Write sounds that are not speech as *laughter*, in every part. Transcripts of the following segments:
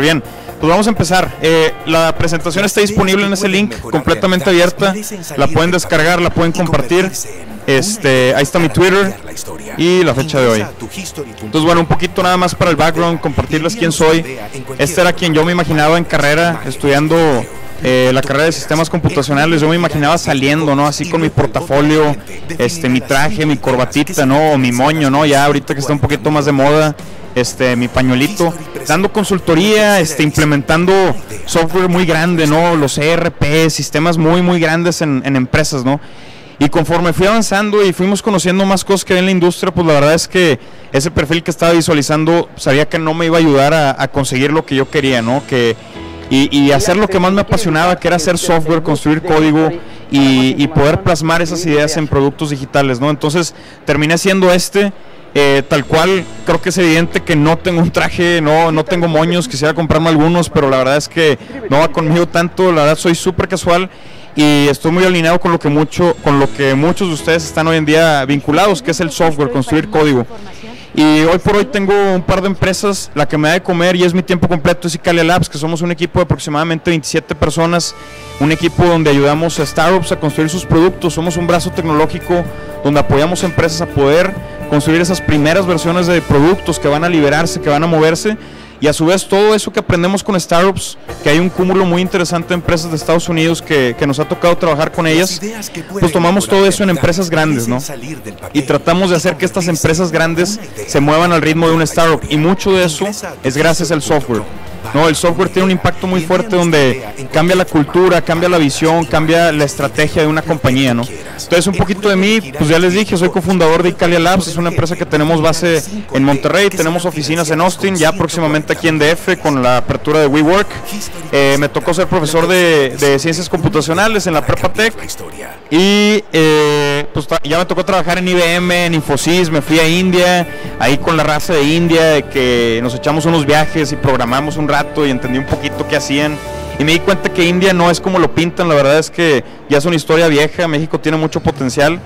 Bien, pues vamos a empezar. Eh, la presentación está disponible en ese link, completamente abierta. La pueden descargar, la pueden compartir. Este, ahí está mi Twitter y la fecha de hoy. Entonces, bueno, un poquito nada más para el background, compartirles quién soy. Este era quien yo me imaginaba en carrera, estudiando eh, la carrera de sistemas computacionales, yo me imaginaba saliendo, ¿no? Así con mi portafolio, este, mi traje, mi corbatita, ¿no? O mi moño, ¿no? Ya ahorita que está un poquito más de moda, este, mi pañuelito, dando consultoría, este, implementando software muy grande, ¿no? Los ERP, sistemas muy, muy grandes en, en empresas, ¿no? Y conforme fui avanzando y fuimos conociendo más cosas que hay en la industria, pues la verdad es que ese perfil que estaba visualizando sabía que no me iba a ayudar a, conseguir lo que yo quería, ¿no? Que, y, hacer lo que más me apasionaba, que era hacer software, construir código y, poder plasmar esas ideas en productos digitales, ¿no? Entonces terminé siendo este. Eh, tal cual, creo que es evidente que no tengo un traje, no, no tengo moños, quisiera comprarme algunos, pero la verdad es que no va conmigo tanto, la verdad soy súper casual y estoy muy alineado con lo que mucho con lo que muchos de ustedes están hoy en día vinculados, que es el software, construir código. Y hoy por hoy tengo un par de empresas, la que me da de comer y es mi tiempo completo es Icalia Labs, que somos un equipo de aproximadamente 27 personas, un equipo donde ayudamos a startups a construir sus productos, somos un brazo tecnológico donde apoyamos a empresas a poder construir esas primeras versiones de productos que van a liberarse, que van a moverse. Y a su vez todo eso que aprendemos con startups, que hay un cúmulo muy interesante de empresas de Estados Unidos que, que nos ha tocado trabajar con ellas, pues tomamos todo eso en empresas grandes, ¿no? Y tratamos de hacer que estas empresas grandes se muevan al ritmo de un startup. Y mucho de eso es gracias al software. No, el software tiene un impacto muy fuerte donde cambia la cultura, cambia la visión, cambia la estrategia de una compañía, ¿no? Entonces, un poquito de mí, pues ya les dije, soy cofundador de Icalia Labs, es una empresa que tenemos base en Monterrey, tenemos oficinas en Austin, ya próximamente aquí en DF con la apertura de WeWork. Eh, me tocó ser profesor de, ciencias computacionales en la Prepa Tech y eh, pues ya me tocó trabajar en IBM, en Infosys, me fui a India, ahí con la raza de India, que nos echamos unos viajes y programamos un rato y entendí un poquito qué hacían. Y me di cuenta que India no es como lo pintan, la verdad es que ya es una historia vieja, México tiene mucho potencial.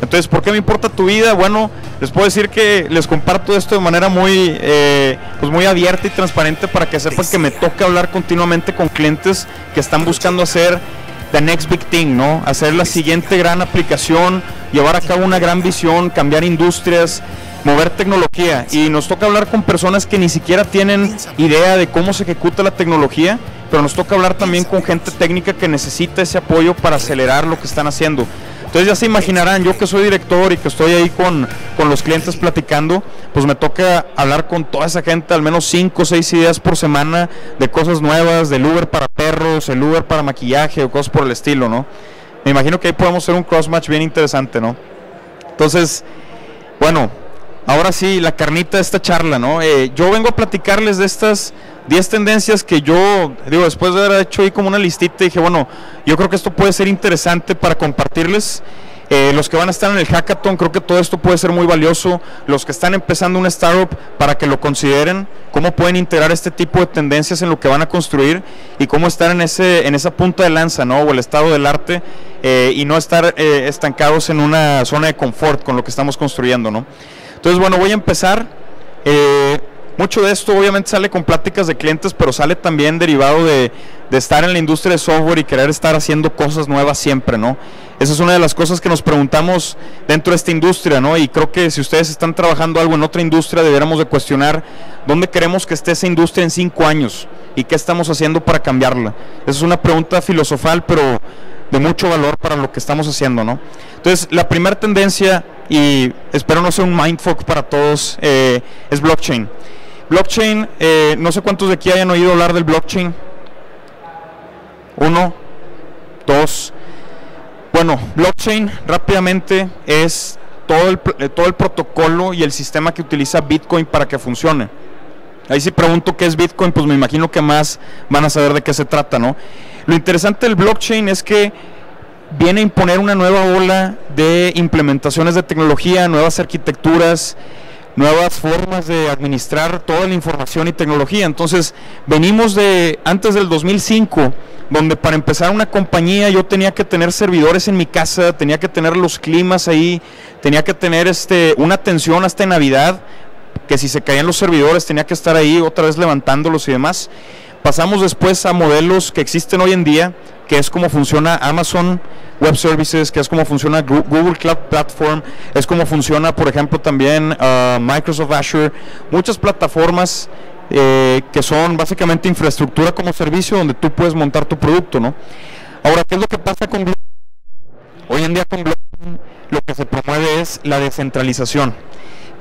Entonces, ¿por qué me importa tu vida? Bueno, les puedo decir que les comparto esto de manera muy, eh, pues muy abierta y transparente para que sepan que me toca hablar continuamente con clientes que están buscando hacer the next big thing, ¿no? Hacer la siguiente gran aplicación, llevar a cabo una gran visión, cambiar industrias, mover tecnología y nos toca hablar con personas que ni siquiera tienen idea de cómo se ejecuta la tecnología, pero nos toca hablar también con gente técnica que necesita ese apoyo para acelerar lo que están haciendo. Entonces ya se imaginarán, yo que soy director y que estoy ahí con, con los clientes platicando, pues me toca hablar con toda esa gente, al menos 5 o 6 ideas por semana de cosas nuevas, del Uber para perros, el Uber para maquillaje o cosas por el estilo, ¿no? Me imagino que ahí podemos hacer un cross match bien interesante, ¿no? Entonces, bueno, ahora sí, la carnita de esta charla, ¿no? Eh, yo vengo a platicarles de estas 10 tendencias que yo, digo, después de haber hecho ahí como una listita, dije, bueno, yo creo que esto puede ser interesante para compartirles. Eh, los que van a estar en el hackathon, creo que todo esto puede ser muy valioso. Los que están empezando una startup, para que lo consideren, cómo pueden integrar este tipo de tendencias en lo que van a construir y cómo estar en, ese, en esa punta de lanza, ¿no? O el estado del arte eh, y no estar estancados en una zona de confort con lo que estamos construyendo, ¿no? Entonces, bueno, voy a empezar. Eh, mucho de esto obviamente sale con pláticas de clientes, pero sale también derivado de, estar en la industria de software y querer estar haciendo cosas nuevas siempre, ¿no? Esa es una de las cosas que nos preguntamos dentro de esta industria, ¿no? Y creo que si ustedes están trabajando algo en otra industria, deberíamos de cuestionar dónde queremos que esté esa industria en cinco años y qué estamos haciendo para cambiarla. Esa es una pregunta filosofal, pero de mucho valor para lo que estamos haciendo, ¿no? Entonces, la primera tendencia, y espero no sea un mindfuck para todos, eh, es blockchain. Blockchain, eh, no sé cuántos de aquí hayan oído hablar del blockchain. Uno, dos. Bueno, blockchain rápidamente es todo el, todo el protocolo y el sistema que utiliza Bitcoin para que funcione. Ahí si pregunto qué es Bitcoin, pues me imagino que más van a saber de qué se trata, ¿no? Lo interesante del blockchain es que viene a imponer una nueva ola de implementaciones de tecnología, nuevas arquitecturas, nuevas formas de administrar toda la información y tecnología. Entonces, venimos de antes del 2005, donde para empezar una compañía yo tenía que tener servidores en mi casa, tenía que tener los climas ahí, tenía que tener este una atención hasta Navidad que si se caían los servidores tenía que estar ahí otra vez levantándolos y demás. Pasamos después a modelos que existen hoy en día, que es como funciona Amazon Web Services, que es como funciona Google Cloud Platform, es como funciona, por ejemplo, también uh, Microsoft Azure, muchas plataformas eh, que son básicamente infraestructura como servicio donde tú puedes montar tu producto, ¿no? Ahora, ¿qué es lo que pasa con Hoy en día con lo que se promueve es la descentralización.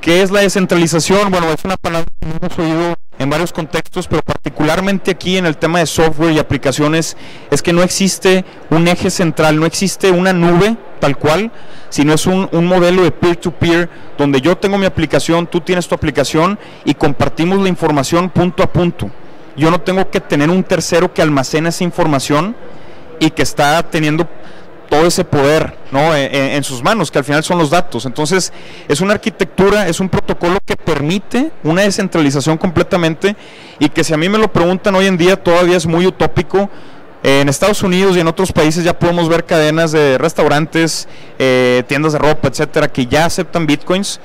¿Qué es la descentralización? Bueno, es una palabra que hemos oído en varios contextos, pero particularmente aquí en el tema de software y aplicaciones, es que no existe un eje central, no existe una nube tal cual, sino es un, modelo de peer-to-peer donde yo tengo mi aplicación, tú tienes tu aplicación y compartimos la información punto a punto. Yo no tengo que tener un tercero que almacena esa información y que está teniendo todo ese poder ¿no? E, e, en, sus manos, que al final son los datos. Entonces, es una arquitectura, es un protocolo que permite una descentralización completamente y que si a mí me lo preguntan hoy en día todavía es muy utópico. En Estados Unidos y en otros países ya podemos ver cadenas de restaurantes, eh, tiendas de ropa, etcétera, que ya aceptan bitcoins.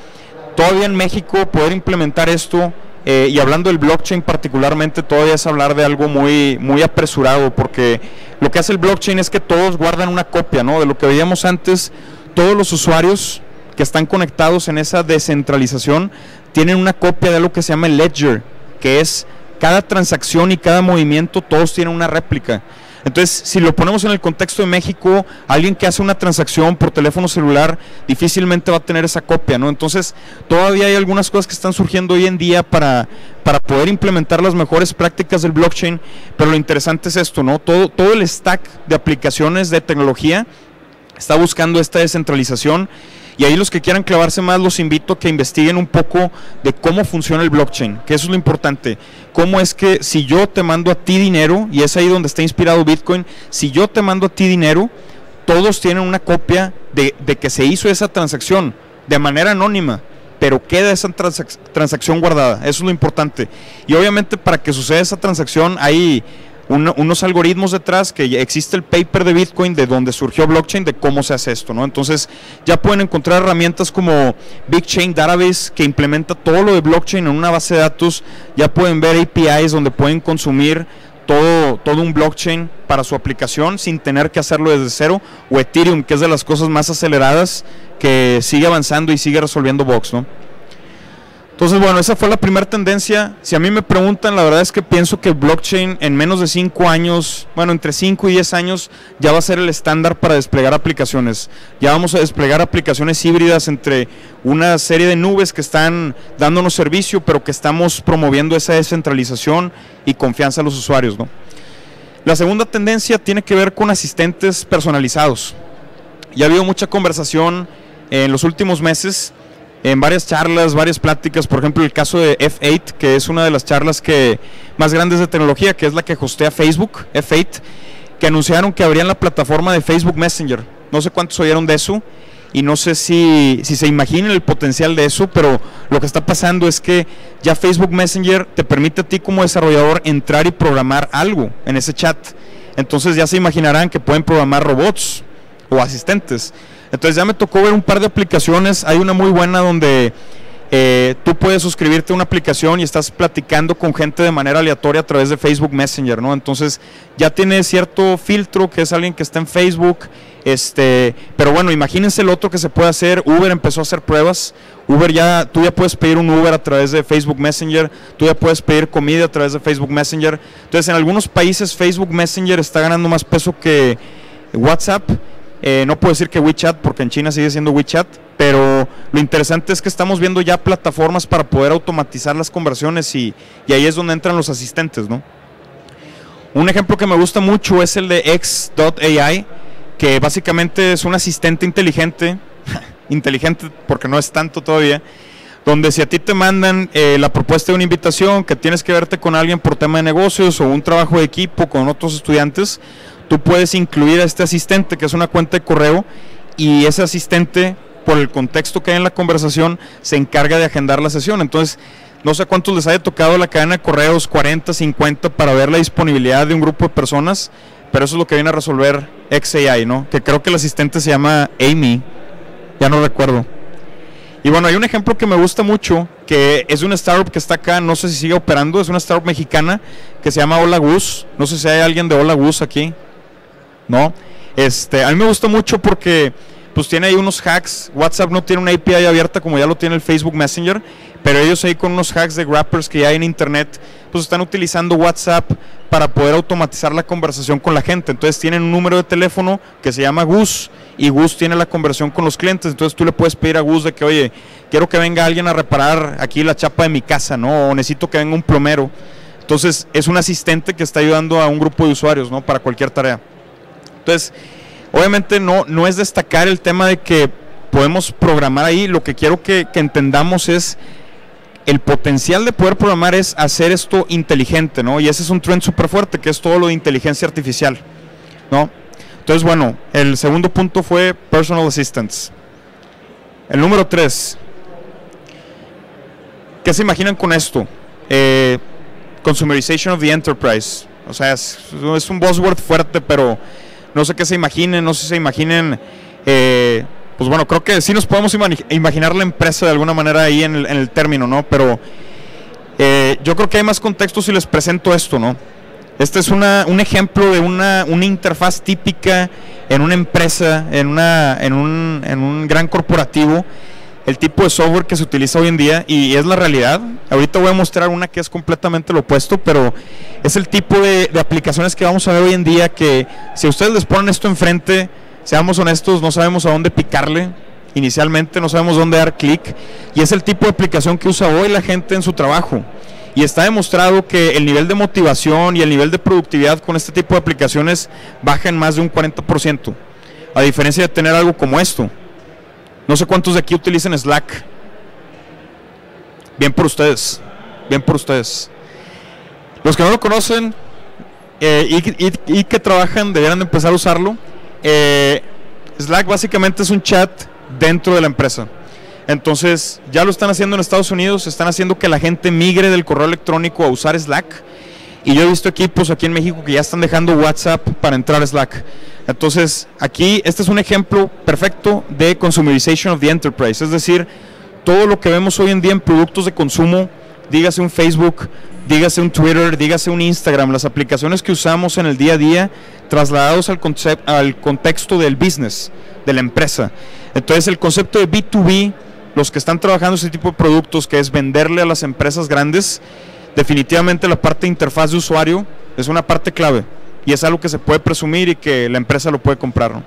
Todavía en México poder implementar esto eh, y hablando del blockchain particularmente, todavía es hablar de algo muy, muy apresurado, porque lo que hace el blockchain es que todos guardan una copia, ¿no? De lo que veíamos antes, todos los usuarios que están conectados en esa descentralización tienen una copia de lo que se llama el ledger, que es cada transacción y cada movimiento, todos tienen una réplica. Entonces, si lo ponemos en el contexto de México, alguien que hace una transacción por teléfono celular difícilmente va a tener esa copia, ¿no? Entonces, todavía hay algunas cosas que están surgiendo hoy en día para, para poder implementar las mejores prácticas del blockchain, pero lo interesante es esto, ¿no? Todo, todo el stack de aplicaciones de tecnología está buscando esta descentralización y ahí los que quieran clavarse más, los invito a que investiguen un poco de cómo funciona el blockchain, que eso es lo importante. Cómo es que si yo te mando a ti dinero, y es ahí donde está inspirado Bitcoin, si yo te mando a ti dinero, todos tienen una copia de, que se hizo esa transacción de manera anónima pero queda esa transacción guardada, eso es lo importante. Y obviamente para que suceda esa transacción hay unos algoritmos detrás, que existe el paper de Bitcoin de donde surgió blockchain, de cómo se hace esto, ¿no? Entonces ya pueden encontrar herramientas como Big Chain Database que implementa todo lo de blockchain en una base de datos, ya pueden ver APIs donde pueden consumir todo, todo un blockchain para su aplicación sin tener que hacerlo desde cero, o Ethereum, que es de las cosas más aceleradas que sigue avanzando y sigue resolviendo bugs, ¿no? Entonces, bueno, esa fue la primera tendencia. Si a mí me preguntan, la verdad es que pienso que blockchain en menos de 5 años, bueno, entre 5 y 10 años, ya va a ser el estándar para desplegar aplicaciones. Ya vamos a desplegar aplicaciones híbridas entre una serie de nubes que están dándonos servicio, pero que estamos promoviendo esa descentralización y confianza a los usuarios. La segunda tendencia tiene que ver con asistentes personalizados. Ya ha habido mucha conversación en los últimos meses en varias charlas, varias pláticas, por ejemplo el caso de F8, que es una de las charlas que más grandes de tecnología, que es la que hostea Facebook, F8, que anunciaron que abrían la plataforma de Facebook Messenger. No sé cuántos oyeron de eso y no sé si, si se imaginan el potencial de eso, pero lo que está pasando es que ya Facebook Messenger te permite a ti como desarrollador entrar y programar algo en ese chat. Entonces ya se imaginarán que pueden programar robots o asistentes. Entonces ya me tocó ver un par de aplicaciones. Hay una muy buena donde eh, tú puedes suscribirte a una aplicación y estás platicando con gente de manera aleatoria a través de Facebook Messenger, ¿no? Entonces ya tiene cierto filtro que es alguien que está en Facebook, este, pero bueno, imagínense el otro que se puede hacer. Uber empezó a hacer pruebas. Uber ya, tú ya puedes pedir un Uber a través de Facebook Messenger, tú ya puedes pedir comida a través de Facebook Messenger. Entonces en algunos países Facebook Messenger está ganando más peso que WhatsApp eh, no puedo decir que WeChat, porque en China sigue siendo WeChat, pero lo interesante es que estamos viendo ya plataformas para poder automatizar las conversiones y, ahí es donde entran los asistentes, ¿no? Un ejemplo que me gusta mucho es el de X.ai, que básicamente es un asistente inteligente, *laughs* inteligente porque no es tanto todavía, donde si a ti te mandan eh, la propuesta de una invitación, que tienes que verte con alguien por tema de negocios o un trabajo de equipo con otros estudiantes, tú puedes incluir a este asistente, que es una cuenta de correo, y ese asistente, por el contexto que hay en la conversación, se encarga de agendar la sesión. Entonces, no sé cuántos les haya tocado la cadena de correos, 40, 50, para ver la disponibilidad de un grupo de personas, pero eso es lo que viene a resolver XAI, ¿no? Que creo que el asistente se llama Amy, ya no recuerdo. Y bueno, hay un ejemplo que me gusta mucho, que es una startup que está acá, no sé si sigue operando, es una startup mexicana que se llama Hola Gus. No sé si hay alguien de Hola Gus aquí. ¿No? Este, a mí me gusta mucho porque pues tiene ahí unos hacks. WhatsApp no tiene una API abierta como ya lo tiene el Facebook Messenger, pero ellos ahí con unos hacks de grappers que ya hay en internet, pues están utilizando WhatsApp para poder automatizar la conversación con la gente. Entonces tienen un número de teléfono que se llama Gus y Gus tiene la conversión con los clientes. Entonces tú le puedes pedir a Gus de que, oye, quiero que venga alguien a reparar aquí la chapa de mi casa, ¿no? O necesito que venga un plomero. Entonces es un asistente que está ayudando a un grupo de usuarios, ¿no? Para cualquier tarea. Entonces, Obviamente no, no es destacar el tema de que podemos programar ahí, lo que quiero que, entendamos es el potencial de poder programar es hacer esto inteligente, ¿no? Y ese es un trend súper fuerte, que es todo lo de inteligencia artificial, ¿no? Entonces, bueno, el segundo punto fue personal assistance. El número tres, ¿qué se imaginan con esto? Eh, consumerization of the enterprise. O sea, es, es un buzzword fuerte, pero no sé qué se imaginen, no sé si se imaginen, eh, pues bueno, creo que sí nos podemos imaginar la empresa de alguna manera ahí en el, término, ¿no? Pero eh, yo creo que hay más contexto si les presento esto, ¿no? Este es una, un ejemplo de una, una, interfaz típica en una empresa, en, una, en, un, en un gran corporativo el tipo de software que se utiliza hoy en día y es la realidad. Ahorita voy a mostrar una que es completamente lo opuesto, pero es el tipo de, aplicaciones que vamos a ver hoy en día que si ustedes les ponen esto enfrente, seamos honestos, no sabemos a dónde picarle. Inicialmente no sabemos dónde dar clic y es el tipo de aplicación que usa hoy la gente en su trabajo. Y está demostrado que el nivel de motivación y el nivel de productividad con este tipo de aplicaciones baja en más de un 40%. A diferencia de tener algo como esto, no sé cuántos de aquí utilizan Slack. Bien por ustedes. Bien por ustedes. Los que no lo conocen eh, y, que trabajan deberían empezar a usarlo. Eh, Slack básicamente es un chat dentro de la empresa. Entonces, ya lo están haciendo en Estados Unidos, están haciendo que la gente migre del correo electrónico a usar Slack. Y yo he visto equipos aquí en México que ya están dejando WhatsApp para entrar a Slack. Entonces, aquí este es un ejemplo perfecto de consumerization of the enterprise, es decir, todo lo que vemos hoy en día en productos de consumo, dígase un Facebook, dígase un Twitter, dígase un Instagram, las aplicaciones que usamos en el día a día, trasladados al, al contexto del business, de la empresa. Entonces, el concepto de B2B, los que están trabajando ese tipo de productos, que es venderle a las empresas grandes, definitivamente la parte de interfaz de usuario es una parte clave y es algo que se puede presumir y que la empresa lo puede comprar.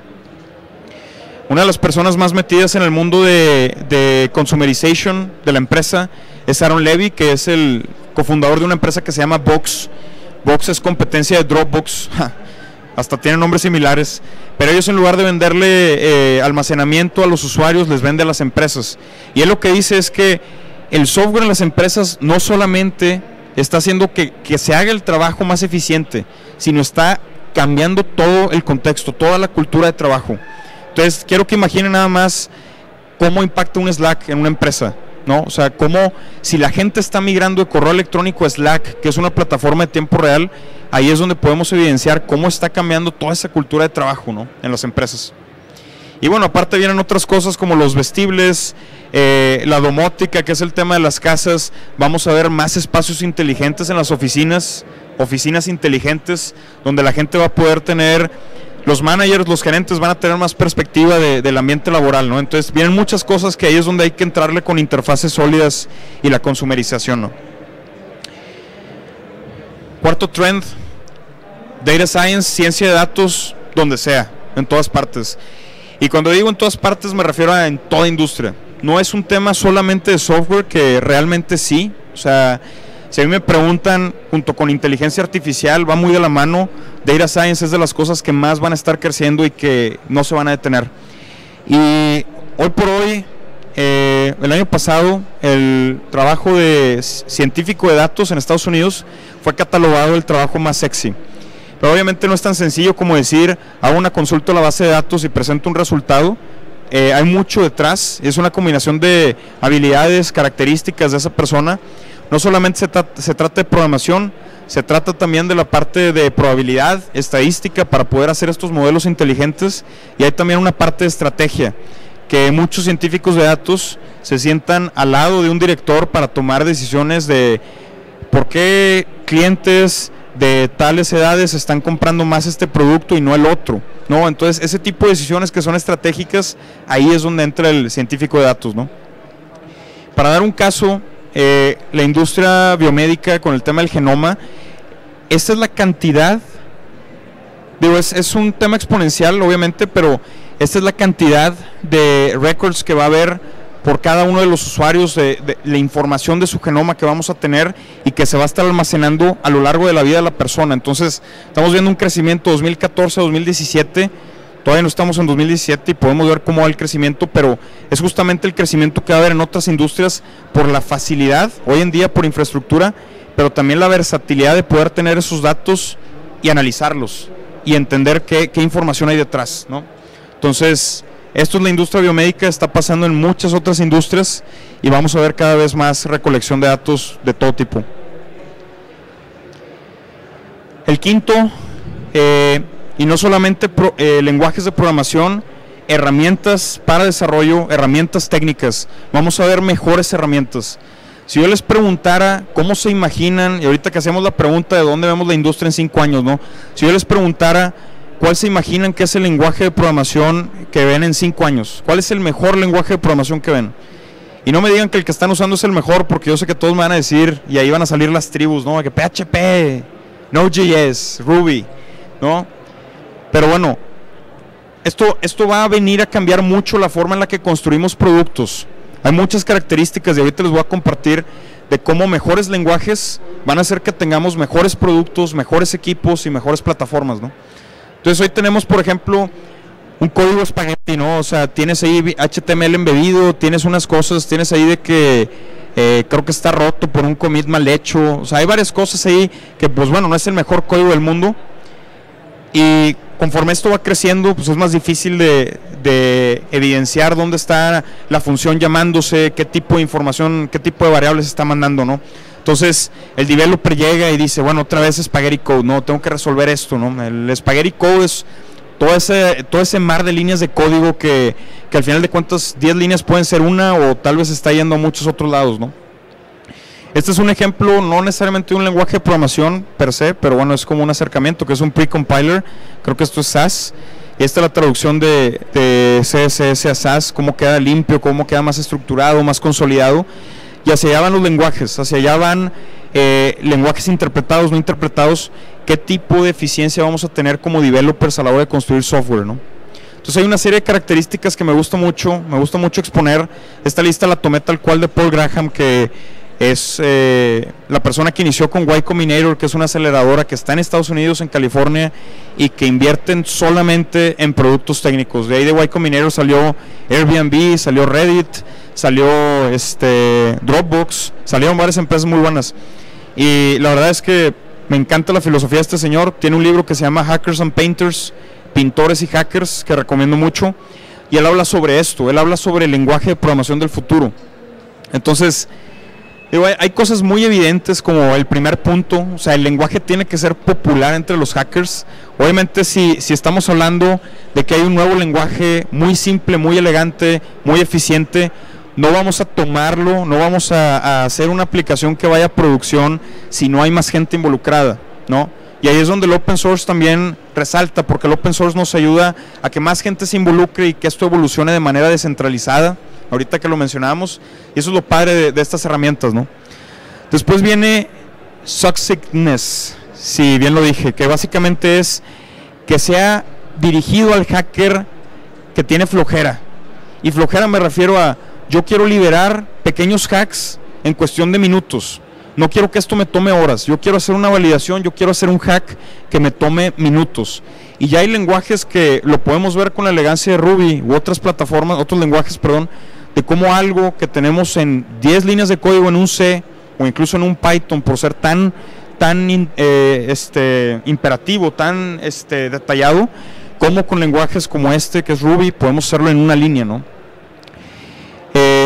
Una de las personas más metidas en el mundo de, de consumerization de la empresa es Aaron Levy, que es el cofundador de una empresa que se llama Box. Box es competencia de Dropbox, *laughs* hasta tienen nombres similares, pero ellos en lugar de venderle eh, almacenamiento a los usuarios, les vende a las empresas. Y él lo que dice es que el software en las empresas no solamente está haciendo que, se haga el trabajo más eficiente, sino está cambiando todo el contexto, toda la cultura de trabajo. Entonces, quiero que imaginen nada más cómo impacta un Slack en una empresa, ¿no? O sea, cómo si la gente está migrando de correo electrónico a Slack, que es una plataforma de tiempo real, ahí es donde podemos evidenciar cómo está cambiando toda esa cultura de trabajo, ¿no? En las empresas. Y bueno, aparte vienen otras cosas como los vestibles, eh, la domótica, que es el tema de las casas. Vamos a ver más espacios inteligentes en las oficinas, oficinas inteligentes, donde la gente va a poder tener, los managers, los gerentes van a tener más perspectiva del ambiente laboral, ¿no? Entonces vienen muchas cosas que ahí es donde hay que entrarle con interfaces sólidas y la consumerización, ¿no? Cuarto trend, data science, ciencia de datos, donde sea, en todas partes. Y cuando digo en todas partes me refiero a en toda industria. No es un tema solamente de software que realmente sí. O sea, si a mí me preguntan, junto con inteligencia artificial, va muy de la mano. Data Science es de las cosas que más van a estar creciendo y que no se van a detener. Y hoy por hoy, eh, el año pasado, el trabajo de científico de datos en Estados Unidos fue catalogado el trabajo más sexy. Pero obviamente no es tan sencillo como decir, hago una consulta a la base de datos y presento un resultado. Eh, hay mucho detrás, es una combinación de habilidades, características de esa persona. No solamente se, trata de programación, se trata también de la parte de probabilidad, estadística para poder hacer estos modelos inteligentes y hay también una parte de estrategia que muchos científicos de datos se sientan al lado de un director para tomar decisiones de por qué clientes de tales edades están comprando más este producto y no el otro. ¿no? Entonces, ese tipo de decisiones que son estratégicas, ahí es donde entra el científico de datos. ¿no? Para dar un caso, eh, la industria biomédica con el tema del genoma, esta es la cantidad, digo, es, un tema exponencial obviamente, pero esta es la cantidad de records que va a haber por cada uno de los usuarios de, la información de su genoma que vamos a tener y que se va a estar almacenando a lo largo de la vida de la persona. Entonces, estamos viendo un crecimiento 2014-2017. Todavía no estamos en 2017 y podemos ver cómo va el crecimiento, pero es justamente el crecimiento que va a haber en otras industrias por la facilidad, hoy en día por infraestructura, pero también la versatilidad de poder tener esos datos y analizarlos y entender qué, qué información hay detrás. ¿no? Entonces, esto es la industria biomédica, está pasando en muchas otras industrias y vamos a ver cada vez más recolección de datos de todo tipo. El quinto, eh, y no solamente eh, lenguajes de programación, herramientas para desarrollo, herramientas técnicas. Vamos a ver mejores herramientas. Si yo les preguntara cómo se imaginan, y ahorita que hacemos la pregunta de dónde vemos la industria en cinco años, ¿no? Si yo les preguntara ¿Cuál se imaginan que es el lenguaje de programación que ven en cinco años? ¿Cuál es el mejor lenguaje de programación que ven? Y no me digan que el que están usando es el mejor, porque yo sé que todos me van a decir, y ahí van a salir las tribus, ¿no? Que PHP, Node.js, Ruby, ¿no? Pero bueno, esto, esto va a venir a cambiar mucho la forma en la que construimos productos. Hay muchas características y ahorita les voy a compartir de cómo mejores lenguajes van a hacer que tengamos mejores productos, mejores equipos y mejores plataformas, ¿no? Entonces hoy tenemos, por ejemplo, un código espagueti, ¿no? O sea, tienes ahí HTML embebido, tienes unas cosas, tienes ahí de que eh, creo que está roto por un commit mal hecho. O sea, hay varias cosas ahí que, pues bueno, no es el mejor código del mundo. Y conforme esto va creciendo, pues es más difícil de, de, evidenciar dónde está la función llamándose, qué tipo de información, qué tipo de variables está mandando, ¿no? Entonces el developer llega y dice, bueno, otra vez Spaghetti Code, no, tengo que resolver esto, ¿no? El Spaghetti Code es todo ese, todo ese mar de líneas de código que, que al final de cuentas 10 líneas pueden ser una o tal vez está yendo a muchos otros lados, ¿no? Este es un ejemplo, no necesariamente de un lenguaje de programación per se, pero bueno, es como un acercamiento, que es un pre-compiler, creo que esto es SAS. Esta es la traducción de, de CSS a SAS, cómo queda limpio, cómo queda más estructurado, más consolidado y hacia allá van los lenguajes, hacia allá van eh, lenguajes interpretados, no interpretados, qué tipo de eficiencia vamos a tener como developers a la hora de construir software, ¿no? Entonces hay una serie de características que me gusta mucho, me gusta mucho exponer. Esta lista la tomé tal cual de Paul Graham, que es eh, la persona que inició con Y Combinator, que es una aceleradora que está en Estados Unidos, en California, y que invierten solamente en productos técnicos. De ahí de Y Combinator salió Airbnb, salió Reddit, salió este Dropbox, salieron varias empresas muy buenas. Y la verdad es que me encanta la filosofía de este señor. Tiene un libro que se llama Hackers and Painters, Pintores y Hackers, que recomiendo mucho. Y él habla sobre esto, él habla sobre el lenguaje de programación del futuro. Entonces, hay cosas muy evidentes como el primer punto, o sea, el lenguaje tiene que ser popular entre los hackers. Obviamente si, si estamos hablando de que hay un nuevo lenguaje muy simple, muy elegante, muy eficiente, no vamos a tomarlo, no vamos a, hacer una aplicación que vaya a producción si no hay más gente involucrada, ¿no? Y ahí es donde el open source también resalta, porque el open source nos ayuda a que más gente se involucre y que esto evolucione de manera descentralizada, ahorita que lo mencionamos, y eso es lo padre de, estas herramientas, ¿no? Después viene Successness, si bien lo dije, que básicamente es que sea dirigido al hacker que tiene flojera. Y flojera me refiero a yo quiero liberar pequeños hacks en cuestión de minutos. No quiero que esto me tome horas. Yo quiero hacer una validación, yo quiero hacer un hack que me tome minutos. Y ya hay lenguajes que lo podemos ver con la elegancia de Ruby u otras plataformas, otros lenguajes, perdón, de cómo algo que tenemos en 10 líneas de código en un C o incluso en un Python por ser tan tan eh, este imperativo, tan este detallado, como con lenguajes como este que es Ruby podemos hacerlo en una línea, ¿no?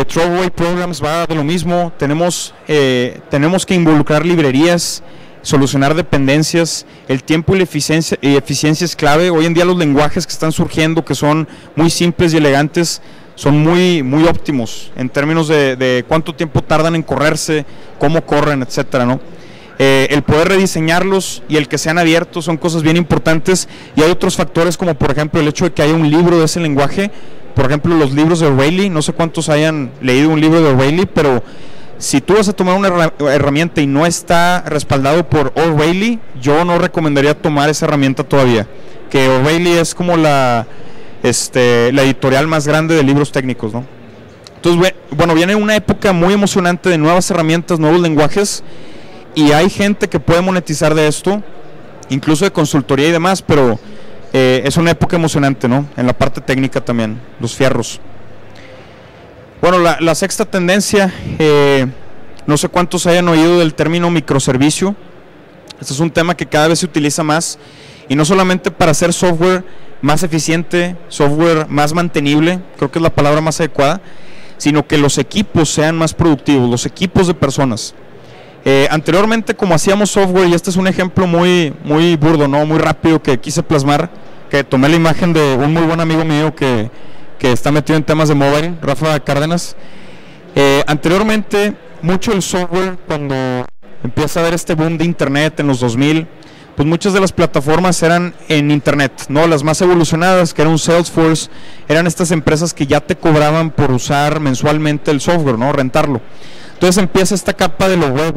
Throwaway Programs va de lo mismo. Tenemos, eh, tenemos que involucrar librerías, solucionar dependencias. El tiempo y la eficiencia, y eficiencia es clave. Hoy en día los lenguajes que están surgiendo, que son muy simples y elegantes, son muy, muy óptimos en términos de, cuánto tiempo tardan en correrse, cómo corren, etcétera, ¿no? Eh, el poder rediseñarlos y el que sean abiertos son cosas bien importantes y hay otros factores como por ejemplo el hecho de que haya un libro de ese lenguaje, por ejemplo los libros de O'Reilly, no sé cuántos hayan leído un libro de O'Reilly, pero si tú vas a tomar una herramienta y no está respaldado por O'Reilly, yo no recomendaría tomar esa herramienta todavía, que O'Reilly es como la este, la editorial más grande de libros técnicos, ¿no? Entonces, bueno, viene una época muy emocionante de nuevas herramientas, nuevos lenguajes, y hay gente que puede monetizar de esto, incluso de consultoría y demás, pero eh, es una época emocionante, ¿no? En la parte técnica también, los fierros. Bueno, la, sexta tendencia, eh, no sé cuántos hayan oído del término microservicio. Este es un tema que cada vez se utiliza más, y no solamente para hacer software más eficiente, software más mantenible, creo que es la palabra más adecuada, sino que los equipos sean más productivos, los equipos de personas. Eh, anteriormente, como hacíamos software, y este es un ejemplo muy, muy burdo, ¿no? muy rápido que quise plasmar, que tomé la imagen de un muy buen amigo mío que, que está metido en temas de mobile, Rafa Cárdenas. Eh, anteriormente, mucho del software, cuando empieza a haber este boom de internet en los 2000, pues muchas de las plataformas eran en internet, ¿no? Las más evolucionadas, que era un Salesforce, eran estas empresas que ya te cobraban por usar mensualmente el software, ¿no? Rentarlo. Entonces empieza esta capa de lo web,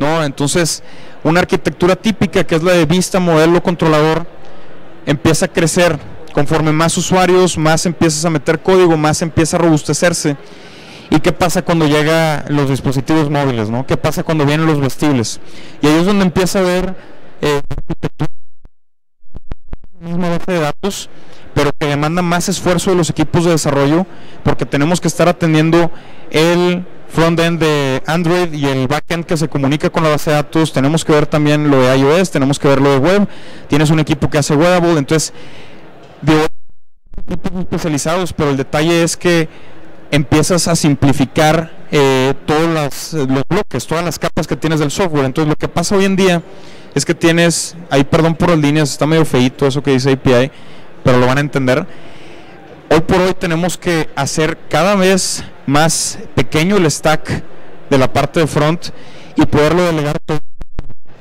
¿no? Entonces, una arquitectura típica que es la de vista, modelo, controlador, empieza a crecer. Conforme más usuarios, más empiezas a meter código, más empieza a robustecerse. ¿Y qué pasa cuando llegan los dispositivos móviles, ¿no? ¿Qué pasa cuando vienen los vestibles? Y ahí es donde empieza a ver eh, misma base de datos, pero que demanda más esfuerzo de los equipos de desarrollo, porque tenemos que estar atendiendo el frontend de Android y el backend que se comunica con la base de datos. Tenemos que ver también lo de iOS, tenemos que ver lo de web. Tienes un equipo que hace wearable, entonces, digo, equipos especializados, pero el detalle es que empiezas a simplificar eh, todos los bloques, todas las capas que tienes del software. Entonces, lo que pasa hoy en día es que tienes, ahí perdón por las líneas, está medio feito eso que dice API, pero lo van a entender. Hoy por hoy tenemos que hacer cada vez más pequeño el stack de la parte de front y poderlo delegar todo.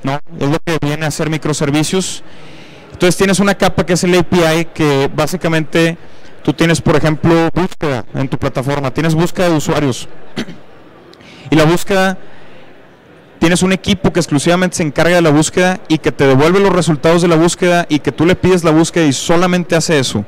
¿no? Es lo que viene a hacer microservicios. Entonces tienes una capa que es el API que básicamente tú tienes, por ejemplo, búsqueda en tu plataforma, tienes búsqueda de usuarios. *clears throat* Y la búsqueda tienes un equipo que exclusivamente se encarga de la búsqueda y que te devuelve los resultados de la búsqueda y que tú le pides la búsqueda y solamente hace eso.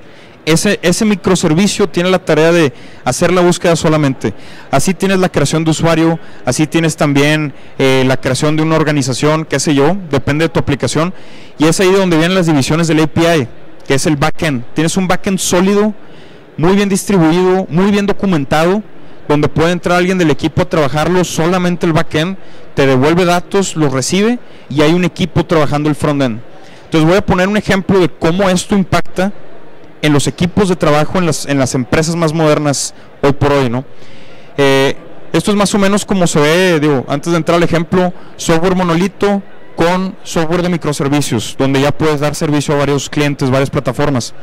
Ese, ese microservicio tiene la tarea de hacer la búsqueda solamente. Así tienes la creación de usuario, así tienes también eh, la creación de una organización, qué sé yo, depende de tu aplicación. Y es ahí donde vienen las divisiones del API, que es el backend. Tienes un backend sólido, muy bien distribuido, muy bien documentado, donde puede entrar alguien del equipo a trabajarlo solamente el backend, te devuelve datos, los recibe y hay un equipo trabajando el frontend. Entonces voy a poner un ejemplo de cómo esto impacta en los equipos de trabajo en las, en las empresas más modernas hoy por hoy, ¿no? Eh, esto es más o menos como se ve, digo, antes de entrar al ejemplo, software monolito con software de microservicios, donde ya puedes dar servicio a varios clientes, varias plataformas.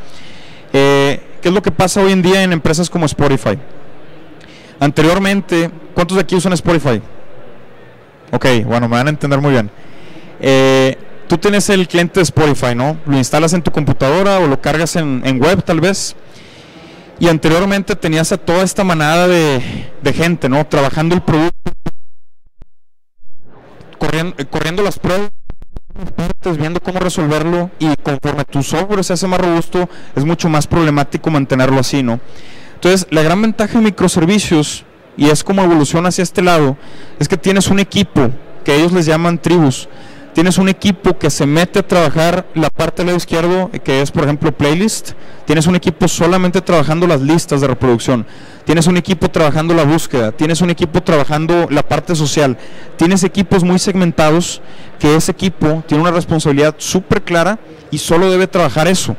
Eh, ¿Qué es lo que pasa hoy en día en empresas como Spotify? Anteriormente, ¿cuántos de aquí usan Spotify? Ok, bueno, me van a entender muy bien. Eh, tú tienes el cliente de Spotify, ¿no? Lo instalas en tu computadora o lo cargas en, web tal vez. Y anteriormente tenías a toda esta manada de, gente, ¿no? Trabajando el producto, corriendo, corriendo las pruebas viendo cómo resolverlo y conforme tu software se hace más robusto, es mucho más problemático mantenerlo así, ¿no? Entonces, la gran ventaja de microservicios, y es como evoluciona hacia este lado, es que tienes un equipo que ellos les llaman tribus. Tienes un equipo que se mete a trabajar la parte del lado izquierdo, que es por ejemplo playlist. Tienes un equipo solamente trabajando las listas de reproducción. Tienes un equipo trabajando la búsqueda. Tienes un equipo trabajando la parte social. Tienes equipos muy segmentados que ese equipo tiene una responsabilidad súper clara y solo debe trabajar eso.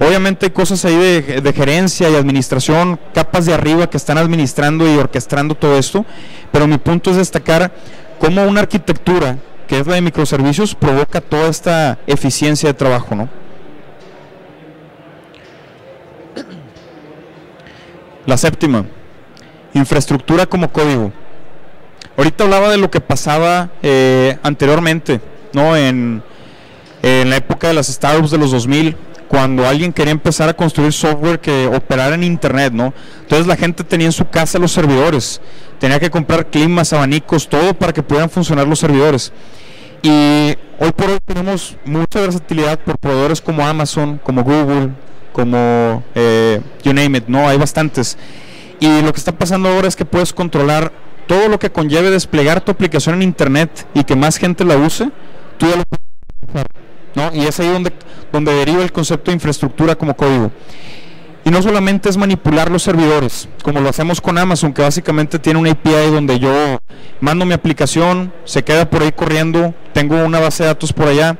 Obviamente hay cosas ahí de, gerencia y administración, capas de arriba que están administrando y orquestando todo esto, pero mi punto es destacar cómo una arquitectura que es la de microservicios provoca toda esta eficiencia de trabajo, ¿no? La séptima, infraestructura como código. Ahorita hablaba de lo que pasaba eh, anteriormente, ¿no? En, en la época de las startups de los 2000, cuando alguien quería empezar a construir software que operara en internet, ¿no? Entonces la gente tenía en su casa los servidores, tenía que comprar climas, abanicos, todo para que pudieran funcionar los servidores. Y hoy por hoy tenemos mucha versatilidad por proveedores como Amazon, como Google, como eh, you name it, ¿no? Hay bastantes. Y lo que está pasando ahora es que puedes controlar todo lo que conlleve desplegar tu aplicación en internet y que más gente la use, tú ya lo puedes ¿no? Y es ahí donde, donde deriva el concepto de infraestructura como código. Y no solamente es manipular los servidores, como lo hacemos con Amazon, que básicamente tiene una API donde yo mando mi aplicación, se queda por ahí corriendo, tengo una base de datos por allá,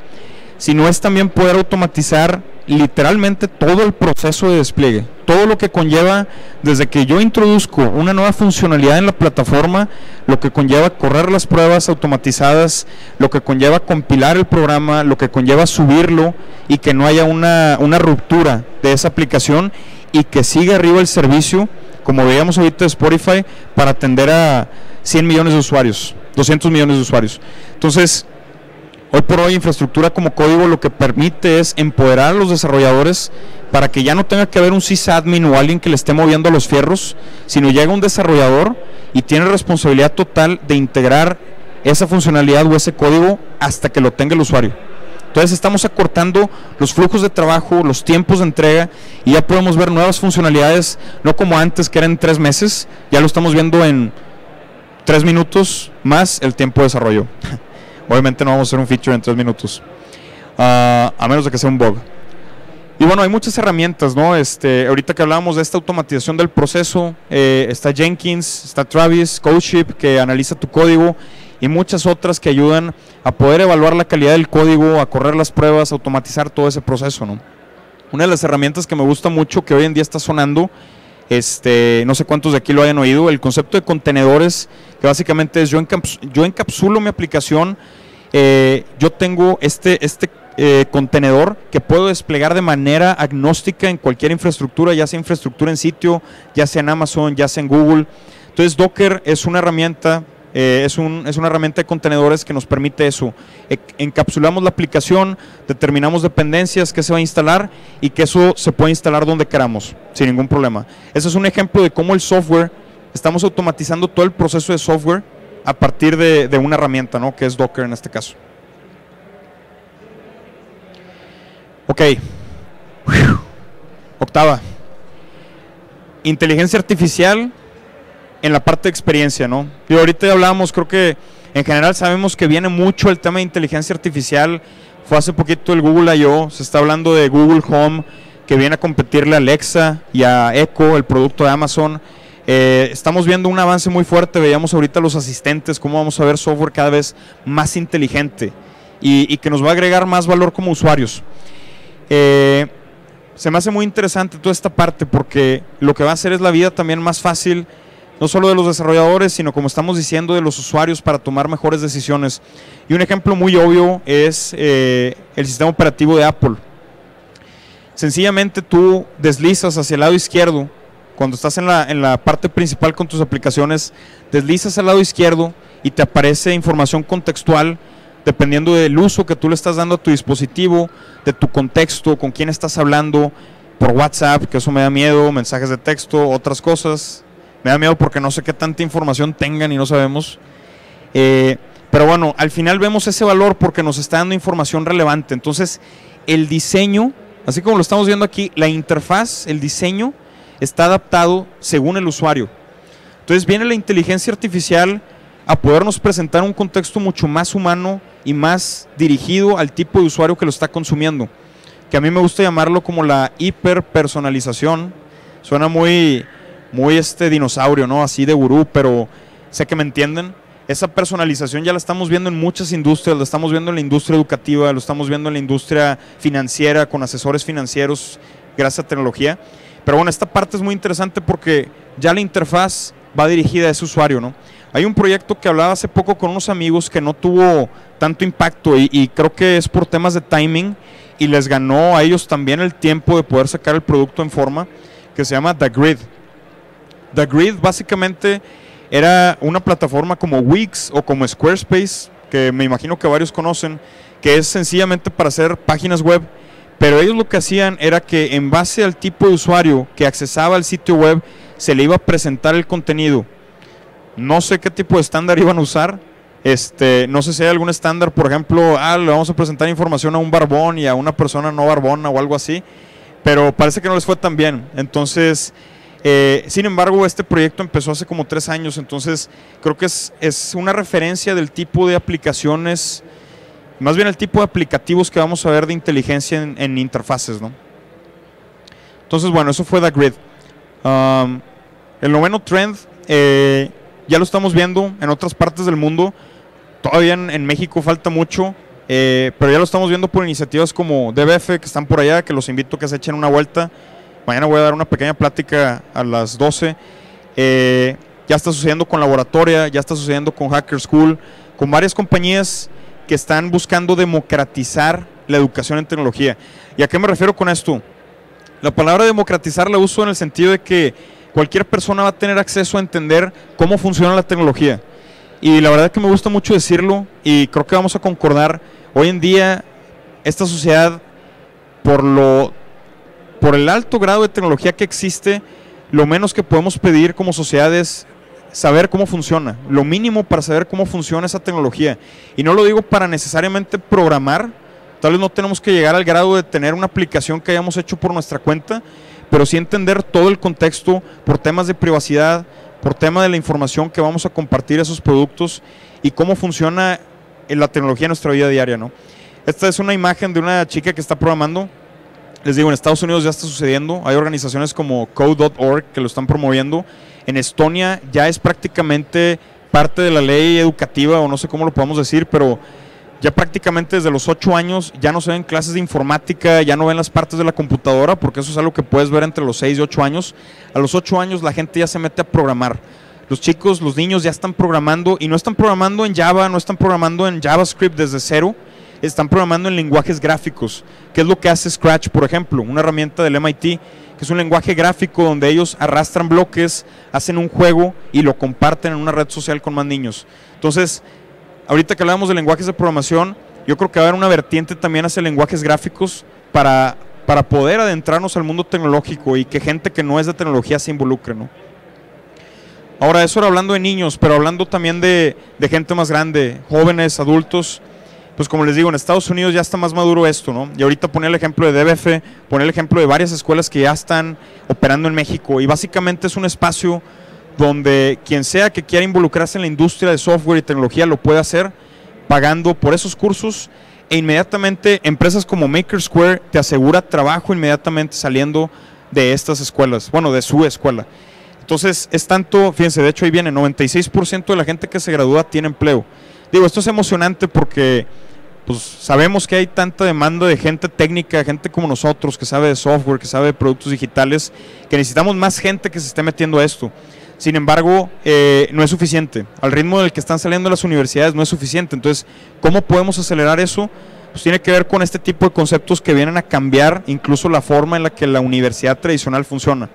sino es también poder automatizar literalmente todo el proceso de despliegue, todo lo que conlleva desde que yo introduzco una nueva funcionalidad en la plataforma, lo que conlleva correr las pruebas automatizadas, lo que conlleva compilar el programa, lo que conlleva subirlo y que no haya una, una ruptura de esa aplicación y que siga arriba el servicio, como veíamos ahorita de Spotify, para atender a 100 millones de usuarios, 200 millones de usuarios. Entonces, Hoy por hoy infraestructura como código lo que permite es empoderar a los desarrolladores para que ya no tenga que haber un sysadmin o alguien que le esté moviendo los fierros, sino llega un desarrollador y tiene responsabilidad total de integrar esa funcionalidad o ese código hasta que lo tenga el usuario. Entonces estamos acortando los flujos de trabajo, los tiempos de entrega y ya podemos ver nuevas funcionalidades, no como antes que eran tres meses, ya lo estamos viendo en tres minutos más el tiempo de desarrollo. *laughs* Obviamente no vamos a hacer un feature en tres minutos, ah, a menos de que sea un bug. Y bueno, hay muchas herramientas, ¿no? Este, ahorita que hablábamos de esta automatización del proceso, eh, está Jenkins, está Travis, CodeShip, que analiza tu código, y muchas otras que ayudan a poder evaluar la calidad del código, a correr las pruebas, a automatizar todo ese proceso, ¿no? Una de las herramientas que me gusta mucho, que hoy en día está sonando, este, no sé cuántos de aquí lo hayan oído, el concepto de contenedores, que básicamente es yo, yo encapsulo mi aplicación, eh, yo tengo este, este eh, contenedor que puedo desplegar de manera agnóstica en cualquier infraestructura, ya sea infraestructura en sitio, ya sea en Amazon, ya sea en Google. Entonces Docker es una herramienta eh, es, un, es, una herramienta de contenedores que nos permite eso. E, encapsulamos la aplicación, determinamos dependencias que se va a instalar y que eso se puede instalar donde queramos, sin ningún problema. Ese es un ejemplo de cómo el software, estamos automatizando todo el proceso de software a partir de, de una herramienta, ¿no? que es Docker en este caso. Ok. Octava. Inteligencia artificial en la parte de experiencia, ¿no? Y ahorita hablábamos, creo que en general sabemos que viene mucho el tema de inteligencia artificial. Fue hace poquito el Google I.O., se está hablando de Google Home, que viene a competirle a Alexa y a Echo, el producto de Amazon. Eh, estamos viendo un avance muy fuerte, veíamos ahorita los asistentes, cómo vamos a ver software cada vez más inteligente y, que nos va a agregar más valor como usuarios. Eh, se me hace muy interesante toda esta parte porque lo que va a hacer es la vida también más fácil no solo de los desarrolladores, sino como estamos diciendo, de los usuarios para tomar mejores decisiones. Y un ejemplo muy obvio es eh, el sistema operativo de Apple. Sencillamente tú deslizas hacia el lado izquierdo, cuando estás en la, en la parte principal con tus aplicaciones, deslizas al lado izquierdo y te aparece información contextual dependiendo del uso que tú le estás dando a tu dispositivo, de tu contexto, con quién estás hablando, por WhatsApp, que eso me da miedo, mensajes de texto, otras cosas, me da miedo porque no sé qué tanta información tengan y no sabemos. Eh, pero bueno, al final vemos ese valor porque nos está dando información relevante. Entonces, el diseño, así como lo estamos viendo aquí, la interfaz, el diseño, está adaptado según el usuario. Entonces viene la inteligencia artificial a podernos presentar un contexto mucho más humano y más dirigido al tipo de usuario que lo está consumiendo. Que a mí me gusta llamarlo como la hiperpersonalización. Suena muy, muy este dinosaurio, ¿no? Así de gurú, pero sé que me entienden. Esa personalización ya la estamos viendo en muchas industrias, la estamos viendo en la industria educativa, lo estamos viendo en la industria financiera, con asesores financieros, gracias a tecnología. Pero bueno, esta parte es muy interesante porque ya la interfaz va dirigida a ese usuario, ¿no? Hay un proyecto que hablaba hace poco con unos amigos que no tuvo tanto impacto y, y creo que es por temas de timing y les ganó a ellos también el tiempo de poder sacar el producto en forma, que se llama The Grid. The Grid básicamente era una plataforma como Wix o como Squarespace, que me imagino que varios conocen, que es sencillamente para hacer páginas web, pero ellos lo que hacían era que en base al tipo de usuario que accesaba al sitio web, se le iba a presentar el contenido. No sé qué tipo de estándar iban a usar, este, no sé si hay algún estándar, por ejemplo, ah, le vamos a presentar información a un barbón y a una persona no barbona o algo así, pero parece que no les fue tan bien. Entonces, eh, sin embargo, este proyecto empezó hace como tres años, entonces creo que es, es, una referencia del tipo de aplicaciones, más bien el tipo de aplicativos que vamos a ver de inteligencia en, interfaces, ¿no? Entonces, bueno, eso fue The Grid. Um, el noveno trend, eh, ya lo estamos viendo en otras partes del mundo, todavía en, México falta mucho, eh, pero ya lo estamos viendo por iniciativas como DBF, que están por allá, que los invito a que se echen una vuelta. Mañana voy a dar una pequeña plática a las 12. Eh, ya está sucediendo con Laboratoria, ya está sucediendo con Hacker School, con varias compañías que están buscando democratizar la educación en tecnología. ¿Y a qué me refiero con esto? La palabra democratizar la uso en el sentido de que cualquier persona va a tener acceso a entender cómo funciona la tecnología. Y la verdad que me gusta mucho decirlo y creo que vamos a concordar. Hoy en día, esta sociedad, por lo por el alto grado de tecnología que existe, lo menos que podemos pedir como sociedad es saber cómo funciona, lo mínimo para saber cómo funciona esa tecnología. Y no lo digo para necesariamente programar, tal vez no tenemos que llegar al grado de tener una aplicación que hayamos hecho por nuestra cuenta, pero sí entender todo el contexto por temas de privacidad, por tema de la información que vamos a compartir esos productos y cómo funciona la tecnología en nuestra vida diaria. ¿no? Esta es una imagen de una chica que está programando les digo, en Estados Unidos ya está sucediendo. Hay organizaciones como Code.org que lo están promoviendo. En Estonia ya es prácticamente parte de la ley educativa, o no sé cómo lo podemos decir, pero ya prácticamente desde los 8 años ya no se ven clases de informática, ya no ven las partes de la computadora, porque eso es algo que puedes ver entre los 6 y 8 años. A los 8 años la gente ya se mete a programar. Los chicos, los niños ya están programando y no están programando en Java, no están programando en JavaScript desde cero, están programando en lenguajes gráficos, que es lo que hace Scratch, por ejemplo, una herramienta del MIT, que es un lenguaje gráfico donde ellos arrastran bloques, hacen un juego y lo comparten en una red social con más niños. Entonces, ahorita que hablamos de lenguajes de programación, yo creo que va a haber una vertiente también hacia lenguajes gráficos para, para poder adentrarnos al mundo tecnológico y que gente que no es de tecnología se involucre, ¿no? Ahora, eso era hablando de niños, pero hablando también de, de gente más grande, jóvenes, adultos pues como les digo, en Estados Unidos ya está más maduro esto, ¿no? Y ahorita poner el ejemplo de DBF, poner el ejemplo de varias escuelas que ya están operando en México y básicamente es un espacio donde quien sea que quiera involucrarse en la industria de software y tecnología lo puede hacer pagando por esos cursos e inmediatamente empresas como Maker Square te asegura trabajo inmediatamente saliendo de estas escuelas, bueno, de su escuela. Entonces es tanto, fíjense, de hecho ahí viene, 96% de la gente que se gradúa tiene empleo. Digo, esto es emocionante porque pues sabemos que hay tanta demanda de gente técnica, gente como nosotros que sabe de software, que sabe de productos digitales, que necesitamos más gente que se esté metiendo a esto. Sin embargo, eh, no es suficiente. Al ritmo del que están saliendo las universidades no es suficiente. Entonces, ¿cómo podemos acelerar eso? Pues tiene que ver con este tipo de conceptos que vienen a cambiar incluso la forma en la que la universidad tradicional funciona.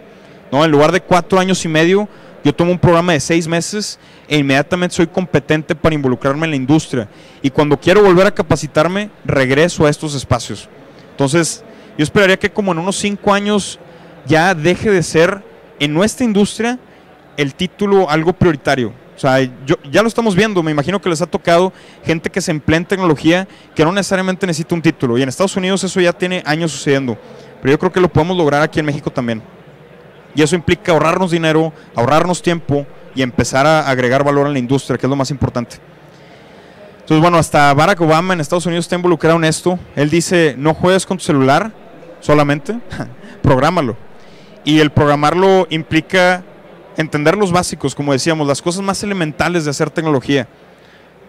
¿no? En lugar de cuatro años y medio, yo tomo un programa de seis meses e inmediatamente soy competente para involucrarme en la industria. Y cuando quiero volver a capacitarme, regreso a estos espacios. Entonces, yo esperaría que como en unos cinco años ya deje de ser en nuestra industria el título algo prioritario. O sea, ya lo estamos viendo, me imagino que les ha tocado gente que se emplea en tecnología que no necesariamente necesita un título. Y en Estados Unidos eso ya tiene años sucediendo. Pero yo creo que lo podemos lograr aquí en México también. Y eso implica ahorrarnos dinero, ahorrarnos tiempo y empezar a agregar valor a la industria, que es lo más importante. Entonces, bueno, hasta Barack Obama en Estados Unidos está involucrado en esto. Él dice, no juegues con tu celular solamente, *laughs* prográmalo. Y el programarlo implica entender los básicos, como decíamos, las cosas más elementales de hacer tecnología.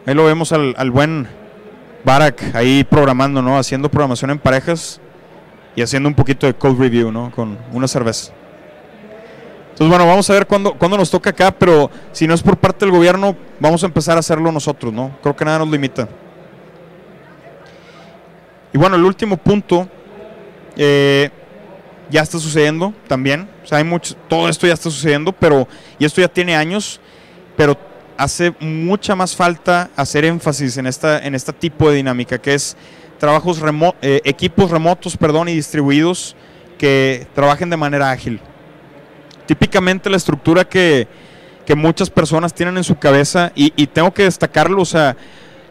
Ahí lo vemos al, al buen Barack ahí programando, ¿no? Haciendo programación en parejas y haciendo un poquito de code review, ¿no? Con una cerveza. Entonces, bueno, vamos a ver cuándo, cuándo nos toca acá, pero si no es por parte del gobierno, vamos a empezar a hacerlo nosotros, ¿no? Creo que nada nos limita. Y bueno, el último punto, eh, ya está sucediendo también. O sea, hay mucho, todo esto ya está sucediendo, pero, y esto ya tiene años, pero hace mucha más falta hacer énfasis en esta en este tipo de dinámica, que es trabajos eh, equipos remotos perdón, y distribuidos que trabajen de manera ágil. Típicamente la estructura que, que muchas personas tienen en su cabeza, y, y tengo que destacarlo, o sea,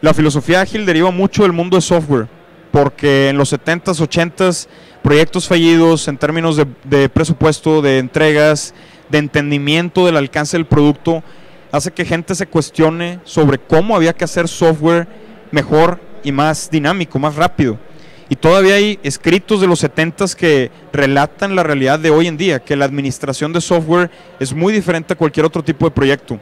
la filosofía ágil deriva mucho del mundo de software, porque en los 70s, 80s, proyectos fallidos en términos de, de presupuesto, de entregas, de entendimiento del alcance del producto, hace que gente se cuestione sobre cómo había que hacer software mejor y más dinámico, más rápido. Y todavía hay escritos de los 70 que relatan la realidad de hoy en día, que la administración de software es muy diferente a cualquier otro tipo de proyecto.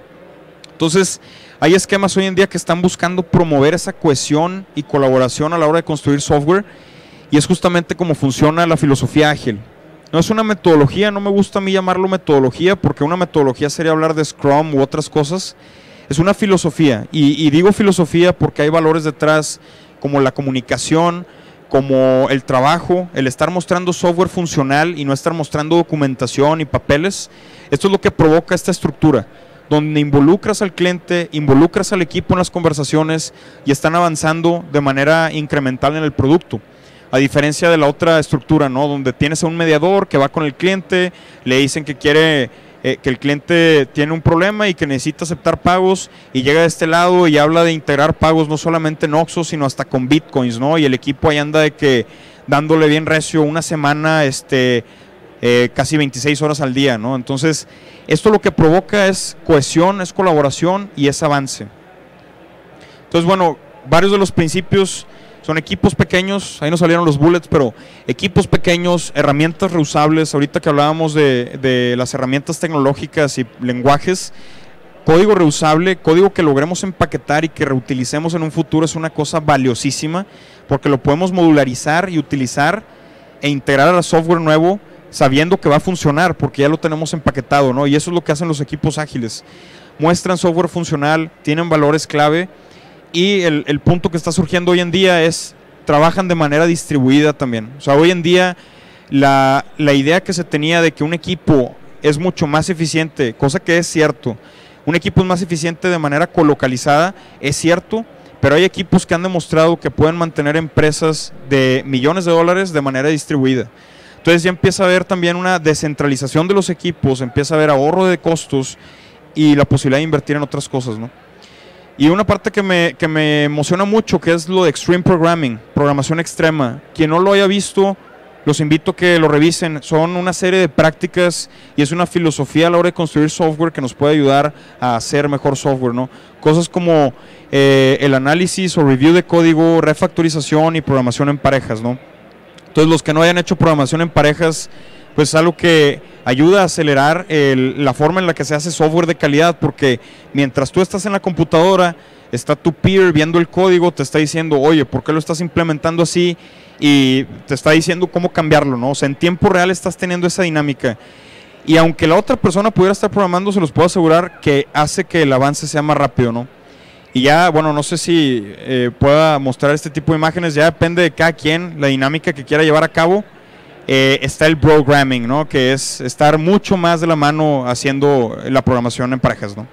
Entonces, hay esquemas hoy en día que están buscando promover esa cohesión y colaboración a la hora de construir software, y es justamente como funciona la filosofía ágil. No es una metodología, no me gusta a mí llamarlo metodología, porque una metodología sería hablar de Scrum u otras cosas. Es una filosofía, y, digo filosofía porque hay valores detrás, como la comunicación, como el trabajo, el estar mostrando software funcional y no estar mostrando documentación y papeles. Esto es lo que provoca esta estructura, donde involucras al cliente, involucras al equipo en las conversaciones y están avanzando de manera incremental en el producto a diferencia de la otra estructura, ¿no? Donde tienes a un mediador que va con el cliente, le dicen que quiere eh, que el cliente tiene un problema y que necesita aceptar pagos y llega de este lado y habla de integrar pagos no solamente en Oxxo, sino hasta con Bitcoins, ¿no? Y el equipo ahí anda de que dándole bien recio una semana, este, eh, casi 26 horas al día, ¿no? Entonces, esto lo que provoca es cohesión, es colaboración y es avance. Entonces, bueno, varios de los principios son equipos pequeños, ahí nos salieron los bullets, pero equipos pequeños, herramientas reusables, ahorita que hablábamos de, las herramientas tecnológicas y lenguajes, código reusable, código que logremos empaquetar y que reutilicemos en un futuro es una cosa valiosísima, porque lo podemos modularizar y utilizar e integrar al software nuevo sabiendo que va a funcionar, porque ya lo tenemos empaquetado, ¿no? Y eso es lo que hacen los equipos ágiles. Muestran software funcional, tienen valores clave y el, punto que está surgiendo hoy en día es, trabajan de manera distribuida también. O sea, hoy en día la, la idea que se tenía de que un equipo es mucho más eficiente, cosa que es cierto, un equipo es más eficiente de manera colocalizada, es cierto, pero hay equipos que han demostrado que pueden mantener empresas de millones de dólares de manera distribuida. Entonces ya empieza a haber también una descentralización de los equipos, empieza a haber ahorro de costos y la posibilidad de invertir en otras cosas, ¿no? Y una parte que me, que me emociona mucho, que es lo de Extreme Programming, programación extrema. Quien no lo haya visto, los invito a que lo revisen. Son una serie de prácticas y es una filosofía a la hora de construir software que nos puede ayudar a hacer mejor software, ¿no? Cosas como eh, el análisis o review de código, refactorización y programación en parejas, ¿no? Entonces los que no hayan hecho programación en parejas, pues es algo que ayuda a acelerar la forma en la que se hace software de calidad, porque mientras tú estás en la computadora, está tu peer viendo el código, te está diciendo, oye, ¿por qué lo estás implementando así? Y te está diciendo cómo cambiarlo, ¿no? O sea, en tiempo real estás teniendo esa dinámica. Y aunque la otra persona pudiera estar programando, se los puedo asegurar que hace que el avance sea más rápido, ¿no? Y ya, bueno, no sé si eh, pueda mostrar este tipo de imágenes, ya depende de cada quien, la dinámica que quiera llevar a cabo. Eh, está el programming, ¿no? Que es estar mucho más de la mano haciendo la programación en parejas, ¿no?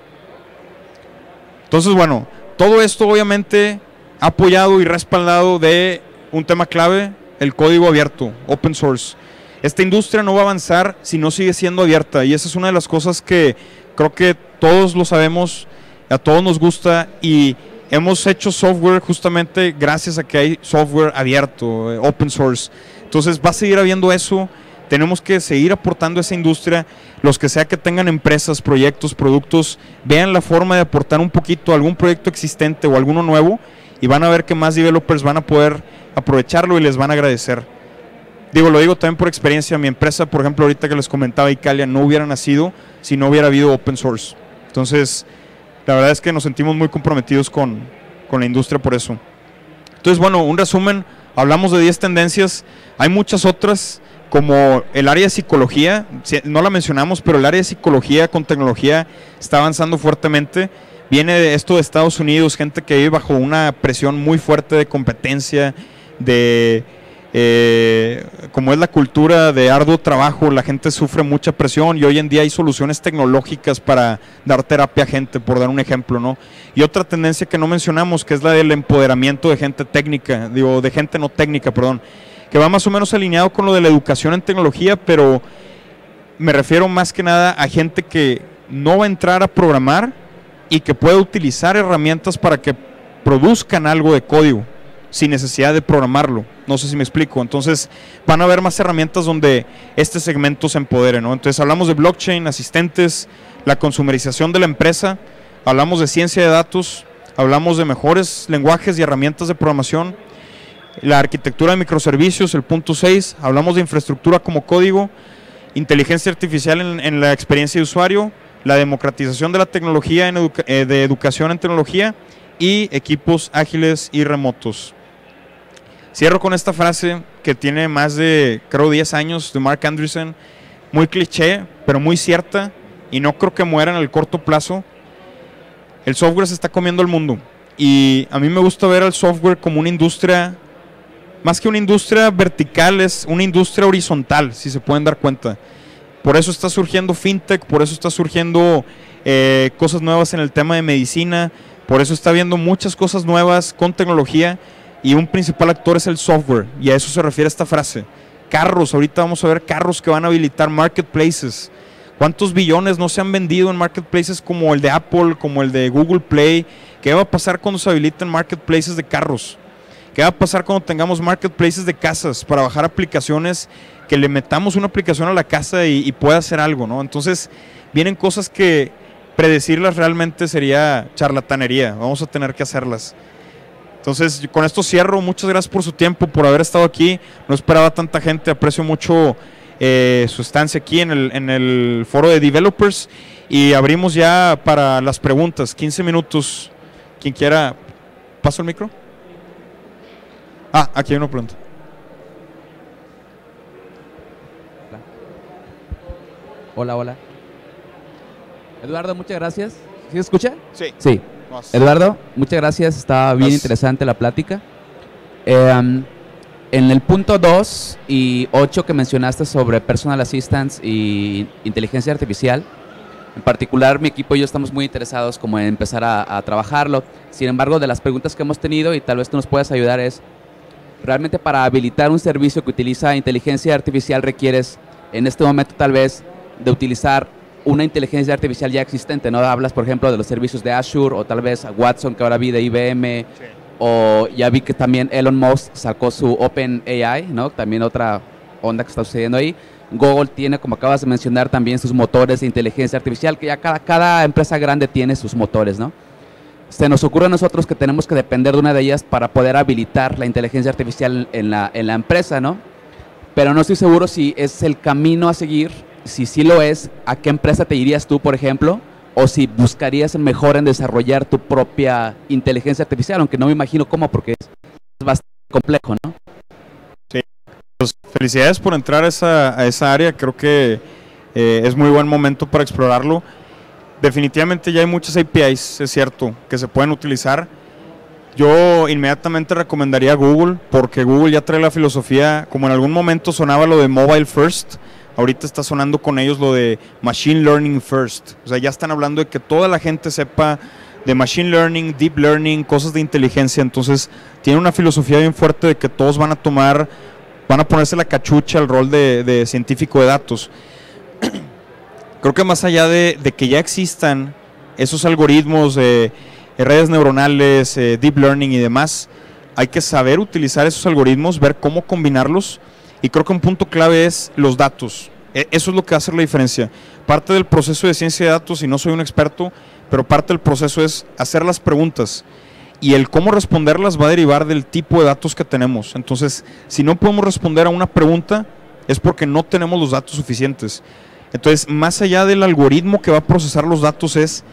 Entonces, bueno, todo esto obviamente apoyado y respaldado de un tema clave, el código abierto, open source. Esta industria no va a avanzar si no sigue siendo abierta y esa es una de las cosas que creo que todos lo sabemos, a todos nos gusta y hemos hecho software justamente gracias a que hay software abierto, eh, open source. Entonces va a seguir habiendo eso, tenemos que seguir aportando a esa industria, los que sea que tengan empresas, proyectos, productos, vean la forma de aportar un poquito a algún proyecto existente o alguno nuevo y van a ver que más developers van a poder aprovecharlo y les van a agradecer. Digo, lo digo también por experiencia, mi empresa, por ejemplo, ahorita que les comentaba Icalia, no hubiera nacido si no hubiera habido open source. Entonces, la verdad es que nos sentimos muy comprometidos con, con la industria por eso. Entonces, bueno, un resumen, hablamos de 10 tendencias, hay muchas otras, como el área de psicología, no la mencionamos, pero el área de psicología con tecnología está avanzando fuertemente. Viene de esto de Estados Unidos, gente que vive bajo una presión muy fuerte de competencia, de eh, como es la cultura de arduo trabajo, la gente sufre mucha presión y hoy en día hay soluciones tecnológicas para dar terapia a gente, por dar un ejemplo, ¿no? Y otra tendencia que no mencionamos, que es la del empoderamiento de gente técnica, digo, de gente no técnica, perdón, que va más o menos alineado con lo de la educación en tecnología, pero me refiero más que nada a gente que no va a entrar a programar y que puede utilizar herramientas para que produzcan algo de código sin necesidad de programarlo. No sé si me explico. Entonces van a haber más herramientas donde este segmento se empodere. ¿no? Entonces hablamos de blockchain, asistentes, la consumerización de la empresa, hablamos de ciencia de datos, hablamos de mejores lenguajes y herramientas de programación, la arquitectura de microservicios, el punto 6, hablamos de infraestructura como código, inteligencia artificial en, la experiencia de usuario, la democratización de la tecnología en eh, de educación en tecnología y equipos ágiles y remotos. Cierro con esta frase que tiene más de, creo, 10 años de Mark Andreessen, muy cliché, pero muy cierta, y no creo que muera en el corto plazo. El software se está comiendo el mundo, y a mí me gusta ver al software como una industria, más que una industria vertical, es una industria horizontal, si se pueden dar cuenta. Por eso está surgiendo fintech, por eso está surgiendo eh, cosas nuevas en el tema de medicina, por eso está habiendo muchas cosas nuevas con tecnología y un principal actor es el software, y a eso se refiere esta frase. Carros, ahorita vamos a ver carros que van a habilitar marketplaces. ¿Cuántos billones no se han vendido en marketplaces como el de Apple, como el de Google Play? ¿Qué va a pasar cuando se habiliten marketplaces de carros? ¿Qué va a pasar cuando tengamos marketplaces de casas para bajar aplicaciones que le metamos una aplicación a la casa y, pueda hacer algo, ¿no? Entonces, vienen cosas que predecirlas realmente sería charlatanería. Vamos a tener que hacerlas. Entonces, con esto cierro. Muchas gracias por su tiempo, por haber estado aquí. No esperaba tanta gente. Aprecio mucho eh, su estancia aquí en el, en el foro de developers. Y abrimos ya para las preguntas. 15 minutos. Quien quiera. ¿Paso el micro? Ah, aquí hay una pregunta. Hola, hola. Eduardo, muchas gracias. ¿Sí se escucha? Sí. Sí. Eduardo, muchas gracias, estaba bien interesante la plática. Em, en el punto 2 y 8 que mencionaste sobre personal assistance y inteligencia artificial, en particular mi equipo y yo estamos muy interesados como en empezar a, trabajarlo. Sin embargo, de las preguntas que hemos tenido y tal vez tú nos puedas ayudar es, realmente para habilitar un servicio que utiliza inteligencia artificial requieres en este momento tal vez de utilizar una inteligencia artificial ya existente, ¿no? Hablas, por ejemplo, de los servicios de Azure o tal vez Watson que ahora vi de IBM o ya vi que también Elon Musk sacó su Open AI, ¿no? También otra onda que está sucediendo ahí. Google tiene, como acabas de mencionar, también sus motores de inteligencia artificial, que ya cada, cada empresa grande tiene sus motores, ¿no? Se nos ocurre a nosotros que tenemos que depender de una de ellas para poder habilitar la inteligencia artificial en la, en la empresa, ¿no? Pero no estoy seguro si es el camino a seguir si sí lo es, ¿a qué empresa te irías tú, por ejemplo? O si buscarías mejor en desarrollar tu propia inteligencia artificial, aunque no me imagino cómo, porque es bastante complejo, ¿no? Sí, pues felicidades por entrar a esa, área, creo que eh, es muy buen momento para explorarlo. Definitivamente ya hay muchas APIs, es cierto, que se pueden utilizar. Yo inmediatamente recomendaría Google, porque Google ya trae la filosofía, como en algún momento sonaba lo de mobile first, Ahorita está sonando con ellos lo de Machine Learning First. O sea, ya están hablando de que toda la gente sepa de Machine Learning, Deep Learning, cosas de inteligencia. Entonces, tiene una filosofía bien fuerte de que todos van a tomar, van a ponerse la cachucha al rol de, científico de datos. *clears throat* Creo que más allá de, que ya existan esos algoritmos de redes neuronales, eh, Deep Learning y demás, hay que saber utilizar esos algoritmos, ver cómo combinarlos y creo que un punto clave es los datos. E, eso es lo que hace la diferencia. Parte del proceso de ciencia de datos, y no soy un experto, pero parte del proceso es hacer las preguntas. Y el cómo responderlas va a derivar del tipo de datos que tenemos. Entonces, si no podemos responder a una pregunta, es porque no tenemos los datos suficientes. Entonces, más allá del algoritmo que va a procesar los datos, es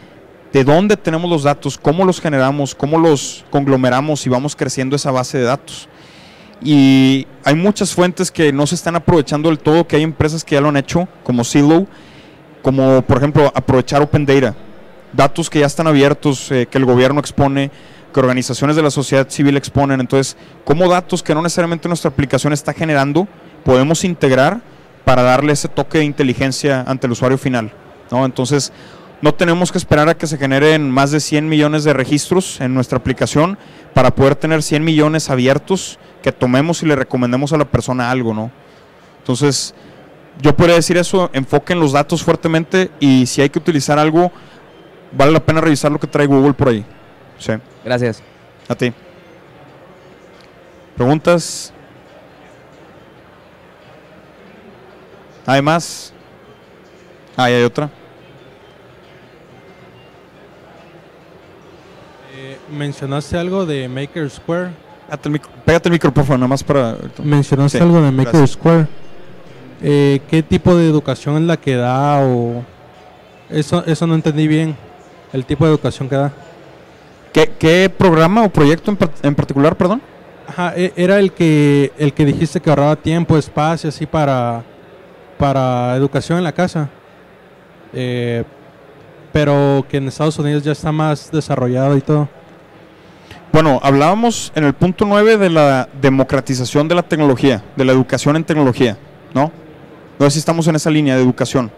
de dónde tenemos los datos, cómo los generamos, cómo los conglomeramos y vamos creciendo esa base de datos y hay muchas fuentes que no se están aprovechando del todo, que hay empresas que ya lo han hecho, como Silo, como por ejemplo aprovechar Open Data, datos que ya están abiertos, eh, que el gobierno expone, que organizaciones de la sociedad civil exponen. Entonces, como datos que no necesariamente nuestra aplicación está generando, podemos integrar para darle ese toque de inteligencia ante el usuario final. ¿no? Entonces, no tenemos que esperar a que se generen más de 100 millones de registros en nuestra aplicación para poder tener 100 millones abiertos que tomemos y le recomendemos a la persona algo, ¿no? Entonces, yo podría decir eso, enfoquen los datos fuertemente y si hay que utilizar algo, vale la pena revisar lo que trae Google por ahí. Sí. Gracias. A ti. ¿Preguntas? Además, ah, hay otra. Eh, mencionaste algo de Maker Square. Pégate el, micro, pégate el micrófono, nada más para. Mencionaste Sí, algo de Maker gracias. Square. Eh, ¿Qué tipo de educación es la que da? O eso, eso no entendí bien. El tipo de educación que da. ¿Qué, qué programa o proyecto en, par- en particular, perdón? Ajá, e- era el que el que dijiste que ahorraba tiempo, espacio, así para para educación en la casa. Eh, pero que en Estados Unidos ya está más desarrollado y todo. Bueno, hablábamos en el punto 9 de la democratización de la tecnología, de la educación en tecnología, ¿no? No sé si estamos en esa línea de educación.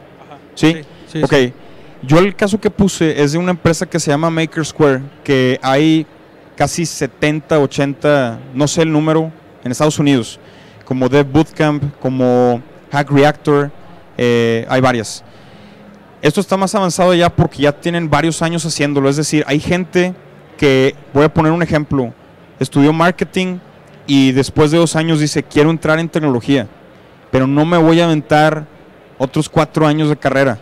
¿Sí? sí, ok. sí. Yo el caso que puse es de una empresa que se llama Maker Square, que hay casi 70, 80, no sé el número, en Estados Unidos, como Dev Bootcamp, como Hack Reactor, eh, hay varias. Esto está más avanzado ya porque ya tienen varios años haciéndolo, es decir, hay gente que, voy a poner un ejemplo, estudió marketing y después de dos años dice, quiero entrar en tecnología, pero no me voy a aventar otros cuatro años de carrera.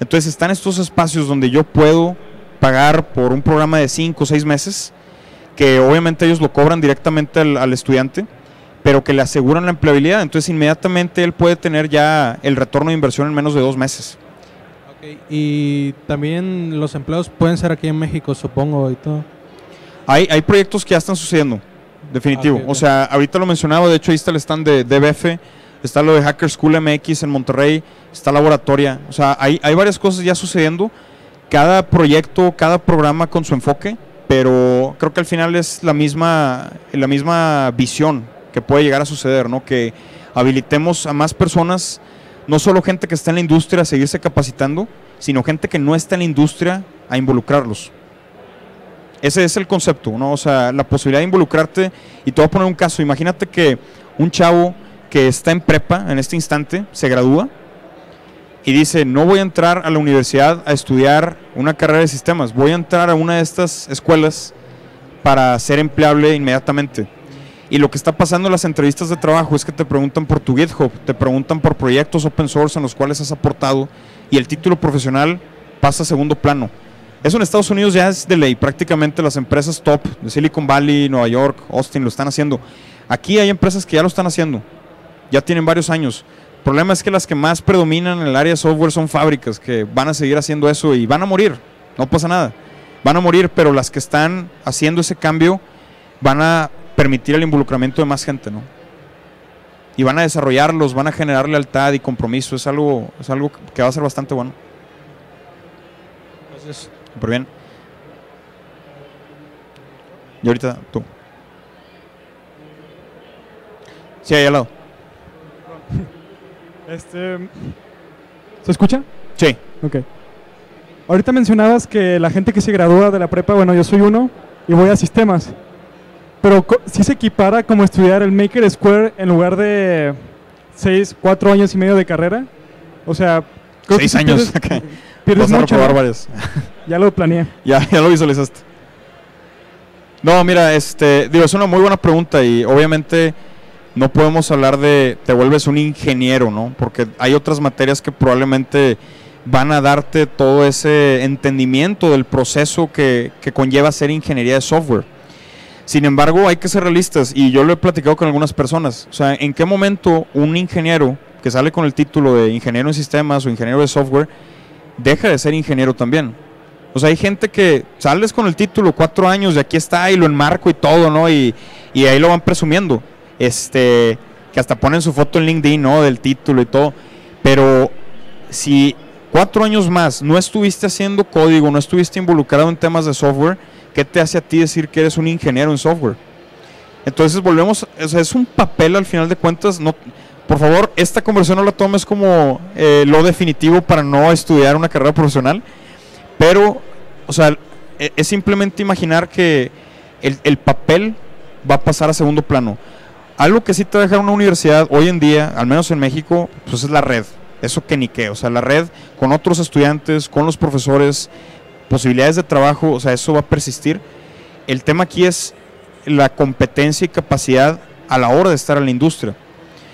Entonces están estos espacios donde yo puedo pagar por un programa de 5 o 6 meses, que obviamente ellos lo cobran directamente al, al estudiante, pero que le aseguran la empleabilidad. Entonces inmediatamente él puede tener ya el retorno de inversión en menos de dos meses. Ok, Y también los empleos pueden ser aquí en México, supongo, y todo. Hay, hay proyectos que ya están sucediendo, definitivo. Ah, ok, ok. O sea, ahorita lo mencionaba, de hecho ahí está el stand de DBF, está lo de Hacker School MX en Monterrey, está Laboratoria. O sea, hay, hay varias cosas ya sucediendo. Cada proyecto, cada programa con su enfoque, pero creo que al final es la misma, la misma visión que puede llegar a suceder, ¿no? Que habilitemos a más personas, no solo gente que está en la industria a seguirse capacitando, sino gente que no está en la industria a involucrarlos. Ese es el concepto. O sea, la posibilidad de involucrarte. Y te voy a poner un caso. Imagínate que un chavo que está en prepa en este instante se gradúa y dice, no voy a entrar a la universidad a estudiar una carrera de sistemas, voy a entrar a una de estas escuelas para ser empleable inmediatamente. Y lo que está pasando en las entrevistas de trabajo es que te preguntan por tu GitHub, te preguntan por proyectos open source en los cuales has aportado y el título profesional pasa a segundo plano. Eso en Estados Unidos ya es de ley. Prácticamente las empresas top de Silicon Valley, Nueva York, Austin lo están haciendo. Aquí hay empresas que ya lo están haciendo. Ya tienen varios años. El problema es que las que más predominan en el área de software son fábricas que van a seguir haciendo eso y van a morir. No pasa nada. Van a morir, pero las que están haciendo ese cambio van a permitir el involucramiento de más gente, ¿no? Y van a desarrollarlos, van a generar lealtad y compromiso. Es algo, es algo que va a ser bastante bueno. Entonces, Súper bien. Y ahorita tú. Sí, ahí al lado. Este, ¿Se escucha? Sí. Ok. Ahorita mencionabas que la gente que se gradúa de la prepa, bueno, yo soy uno y voy a sistemas. Pero si se equipara como estudiar el Maker Square en lugar de seis, cuatro años y medio de carrera. O sea, creo que Seis sí años. pierdes, ok. pierdes Vas a mucho. reprobar varios. *laughs* Ya lo planeé. ya, ya lo visualizaste. No, mira, este, digo, es una muy buena pregunta y obviamente no podemos hablar de te vuelves un ingeniero, ¿no? Porque hay otras materias que probablemente van a darte todo ese entendimiento del proceso que, que conlleva ser ingeniería de software. Sin embargo, hay que ser realistas y yo lo he platicado con algunas personas. O sea, ¿en qué momento un ingeniero que sale con el título de ingeniero en sistemas o ingeniero de software deja de ser ingeniero también? O sea, hay gente que sales con el título cuatro años y aquí está y lo enmarco y todo, ¿no? Y, y ahí lo van presumiendo. Este, que hasta ponen su foto en LinkedIn, ¿no? Del título y todo. Pero si cuatro años más no estuviste haciendo código, no estuviste involucrado en temas de software, ¿qué te hace a ti decir que eres un ingeniero en software? Entonces volvemos, o sea, es un papel al final de cuentas, no, por favor, esta conversión no la tomes como eh, lo definitivo para no estudiar una carrera profesional, pero, o sea, e, es simplemente imaginar que el, el papel va a pasar a segundo plano. Algo que sí te va a una universidad hoy en día, al menos en México, pues es la red. Eso que ni qué, o sea, la red con otros estudiantes, con los profesores, posibilidades de trabajo, o sea, eso va a persistir. El tema aquí es la competencia y capacidad a la hora de estar en la industria.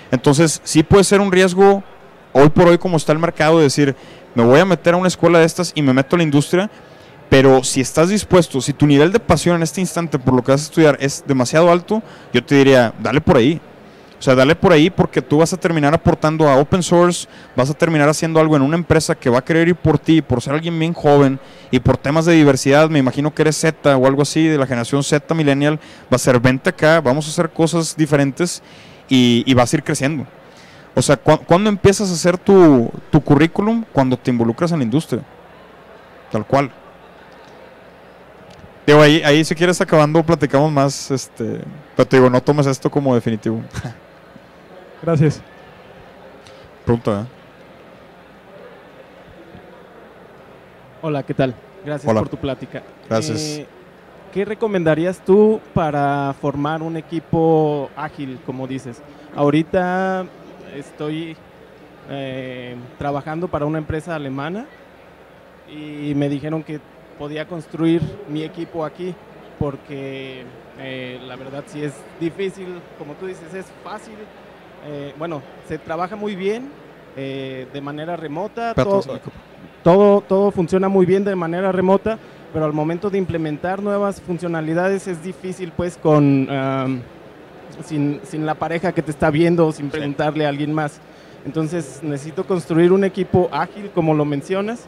Entonces, sí puede ser un riesgo hoy por hoy como está el mercado de decir, me voy a meter a una escuela de estas y me meto a la industria, pero si estás dispuesto, si tu nivel de pasión en este instante por lo que vas a estudiar es demasiado alto, yo te diría, dale por ahí. O sea, dale por ahí porque tú vas a terminar aportando a open source, vas a terminar haciendo algo en una empresa que va a querer ir por ti, por ser alguien bien joven y por temas de diversidad. Me imagino que eres Z o algo así, de la generación Z millennial. Va a ser vente acá, vamos a hacer cosas diferentes y, vas a ir creciendo. O sea, ¿cuándo empiezas a hacer tu, tu currículum? Cuando te involucras en la industria. Tal cual. Digo, ahí, ahí si quieres acabando platicamos más, este, pero te digo, no tomes esto como definitivo. *laughs* Gracias. Pregunta. ¿eh? Hola, ¿qué tal? Gracias por tu plática. Gracias. Eh, ¿Qué recomendarías tú para formar un equipo ágil, como dices? Ahorita estoy eh, trabajando para una empresa alemana y me dijeron que podía construir mi equipo aquí porque la verdad sí es difícil, como tú dices, es fácil eh, bueno, se trabaja muy bien eh, de manera remota, todo, todo, funciona muy bien de manera remota, pero al momento de implementar nuevas funcionalidades es difícil pues con sin, sin, la pareja que te está viendo, sin preguntarle a alguien más. Entonces necesito construir un equipo ágil, como lo mencionas,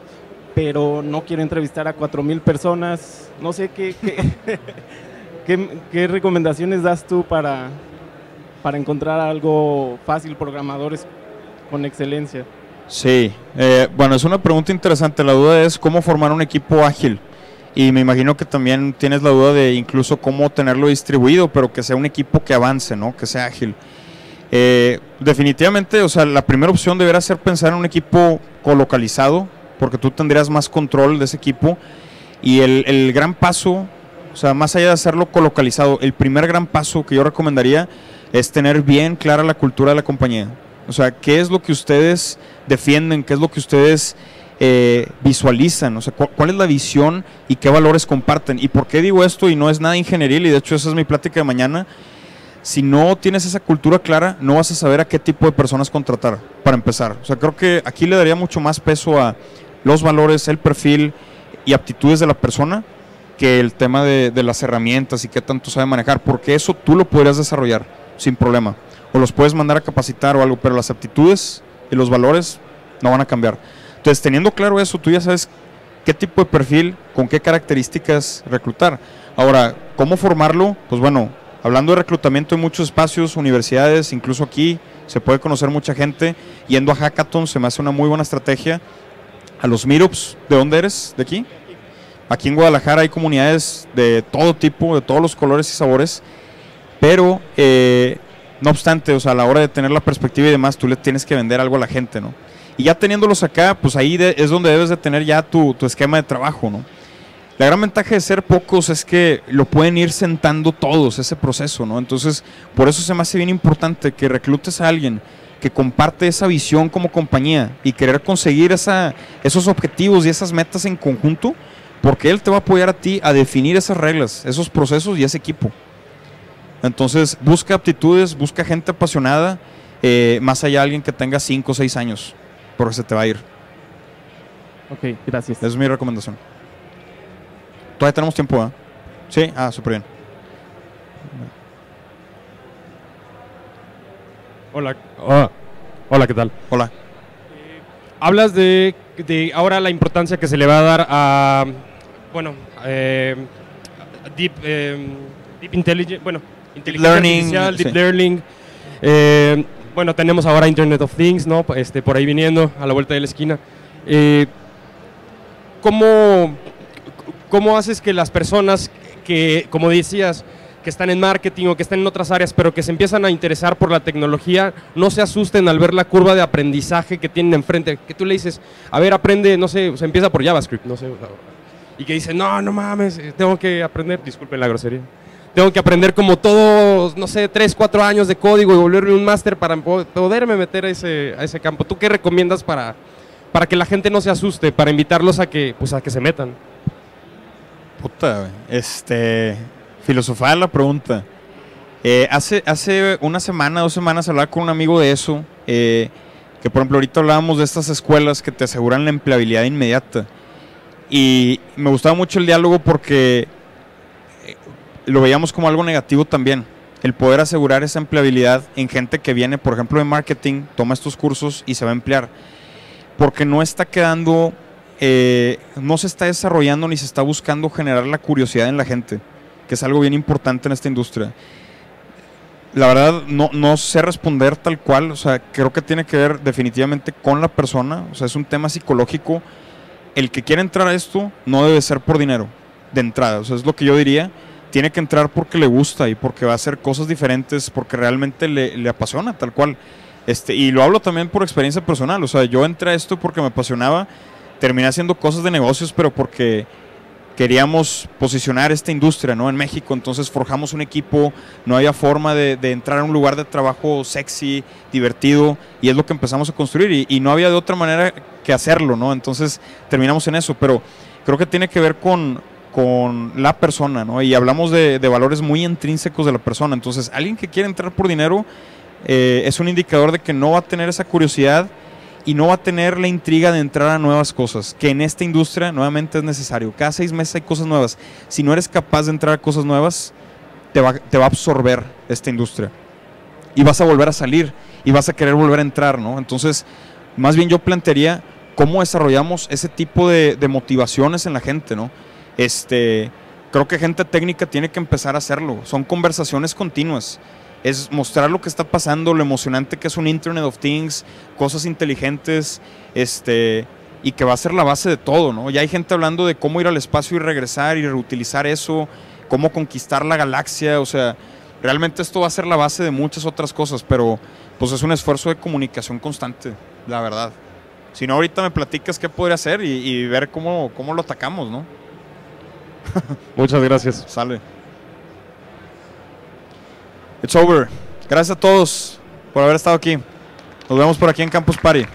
pero no quiero entrevistar a 4.000 personas. No sé qué, *laughs* qué, qué recomendaciones das tú para, para encontrar algo fácil, programadores con excelencia? Sí, eh, bueno, es una pregunta interesante. La duda es cómo formar un equipo ágil. Y me imagino que también tienes la duda de incluso cómo tenerlo distribuido, pero que sea un equipo que avance, ¿no? Que sea ágil. Eh, definitivamente, o sea, la primera opción debería ser pensar en un equipo colocalizado, porque tú tendrías más control de ese equipo. Y el, el gran paso, o sea, más allá de hacerlo colocalizado, el primer gran paso que yo recomendaría es tener bien clara la cultura de la compañía. O sea, qué es lo que ustedes defienden, qué es lo que ustedes eh, visualizan, o sea, cuál es la visión y qué valores comparten. ¿Y por qué digo esto? Y no es nada ingenieril, y de hecho esa es mi plática de mañana. Si no tienes esa cultura clara, no vas a saber a qué tipo de personas contratar, para empezar. O sea, creo que aquí le daría mucho más peso a los valores, el perfil y aptitudes de la persona que el tema de, de las herramientas y qué tanto sabe manejar, porque eso tú lo podrías desarrollar sin problema. O los puedes mandar a capacitar o algo, pero las aptitudes y los valores no van a cambiar. Entonces, teniendo claro eso, tú ya sabes qué tipo de perfil, con qué características reclutar. Ahora, ¿cómo formarlo? Pues bueno, hablando de reclutamiento en muchos espacios, universidades, incluso aquí, se puede conocer mucha gente. Yendo a Hackathon se me hace una muy buena estrategia. A los meetups, ¿de dónde eres? ¿De aquí? Aquí en Guadalajara hay comunidades de todo tipo, de todos los colores y sabores. Pero, eh, no obstante, o sea, a la hora de tener la perspectiva y demás, tú le tienes que vender algo a la gente, ¿no? Y ya teniéndolos acá, pues ahí es donde debes de tener ya tu, esquema de trabajo, ¿no? La gran ventaja de ser pocos es que lo pueden ir sentando todos ese proceso, ¿no? Entonces, por eso se me hace bien importante que reclutes a alguien que comparte esa visión como compañía y querer conseguir esa, esos objetivos y esas metas en conjunto, porque él te va a apoyar a ti a definir esas reglas, esos procesos y ese equipo. Entonces, busca aptitudes, busca gente apasionada, eh, más allá de alguien que tenga 5 o 6 años, porque se te va a ir. Ok, gracias. Esa es mi recomendación. Todavía tenemos tiempo, ¿eh? Sí, ah, súper bien. Hola. Ah, hola, ¿qué tal? Hola. Eh, hablas de, ahora la importancia que se le va a dar a, bueno, eh, deep, deep intelligence, bueno, inteligencia learning, artificial, deep learning. Eh, bueno, tenemos ahora Internet of Things, ¿no? Este, por ahí viniendo, a la vuelta de la esquina. Eh, ¿cómo, ¿Cómo haces que las personas que, como decías, que están en marketing o que están en otras áreas, pero que se empiezan a interesar por la tecnología, no se asusten al ver la curva de aprendizaje que tienen enfrente. Que tú le dices, a ver, aprende, no sé, se empieza por JavaScript, no sé. Y que dice, no, no mames, tengo que aprender, disculpen la grosería, tengo que aprender como todos, no sé, tres, cuatro años de código y volverme un máster para poderme meter a ese, a ese campo. ¿Tú qué recomiendas para, para que la gente no se asuste, para invitarlos a que, pues, a que se metan? Puta, este filosofar la pregunta. Eh, hace, hace una semana, dos semanas, hablaba con un amigo de eso, eh, que por ejemplo ahorita hablábamos de estas escuelas que te aseguran la empleabilidad inmediata. Y me gustaba mucho el diálogo porque lo veíamos como algo negativo también. El poder asegurar esa empleabilidad en gente que viene, por ejemplo, de marketing, toma estos cursos y se va a emplear. Porque no está quedando, no se está desarrollando ni se está buscando generar la curiosidad en la gente que es algo bien importante en esta industria. La verdad, no, no sé responder tal cual, o sea, creo que tiene que ver definitivamente con la persona, o sea, es un tema psicológico. El que quiere entrar a esto no debe ser por dinero, de entrada, o sea, es lo que yo diría. Tiene que entrar porque le gusta y porque va a hacer cosas diferentes, porque realmente le, le apasiona, tal cual. Este, y lo hablo también por experiencia personal, o sea, yo entré a esto porque me apasionaba, terminé haciendo cosas de negocios, pero porque queríamos posicionar esta industria ¿no? en México, entonces forjamos un equipo, no había forma de, entrar a un lugar de trabajo sexy, divertido, y es lo que empezamos a construir, y, no había de otra manera que hacerlo, ¿no? entonces terminamos en eso, pero creo que tiene que ver con, con la persona, ¿no? y hablamos de, valores muy intrínsecos de la persona, entonces alguien que quiere entrar por dinero eh, es un indicador de que no va a tener esa curiosidad, y no va a tener la intriga de entrar a nuevas cosas, que en esta industria nuevamente es necesario. Cada seis meses hay cosas nuevas. Si no eres capaz de entrar a cosas nuevas, te va, te va a absorber esta industria. Y vas a volver a salir y vas a querer volver a entrar, ¿no? Entonces, más bien yo plantearía cómo desarrollamos ese tipo de, de motivaciones en la gente, ¿no? Este, creo que gente técnica tiene que empezar a hacerlo. Son conversaciones continuas es mostrar lo que está pasando, lo emocionante que es un Internet of Things, cosas inteligentes, este, y que va a ser la base de todo, ¿no? Ya hay gente hablando de cómo ir al espacio y regresar y reutilizar eso, cómo conquistar la galaxia, o sea, realmente esto va a ser la base de muchas otras cosas, pero pues es un esfuerzo de comunicación constante, la verdad. Si no, ahorita me platicas qué podría hacer y, y ver cómo, cómo lo atacamos, ¿no? *laughs* Muchas gracias. Sale. It's over. Gracias a todos por haber estado aquí. Nos vemos por aquí en Campus Party.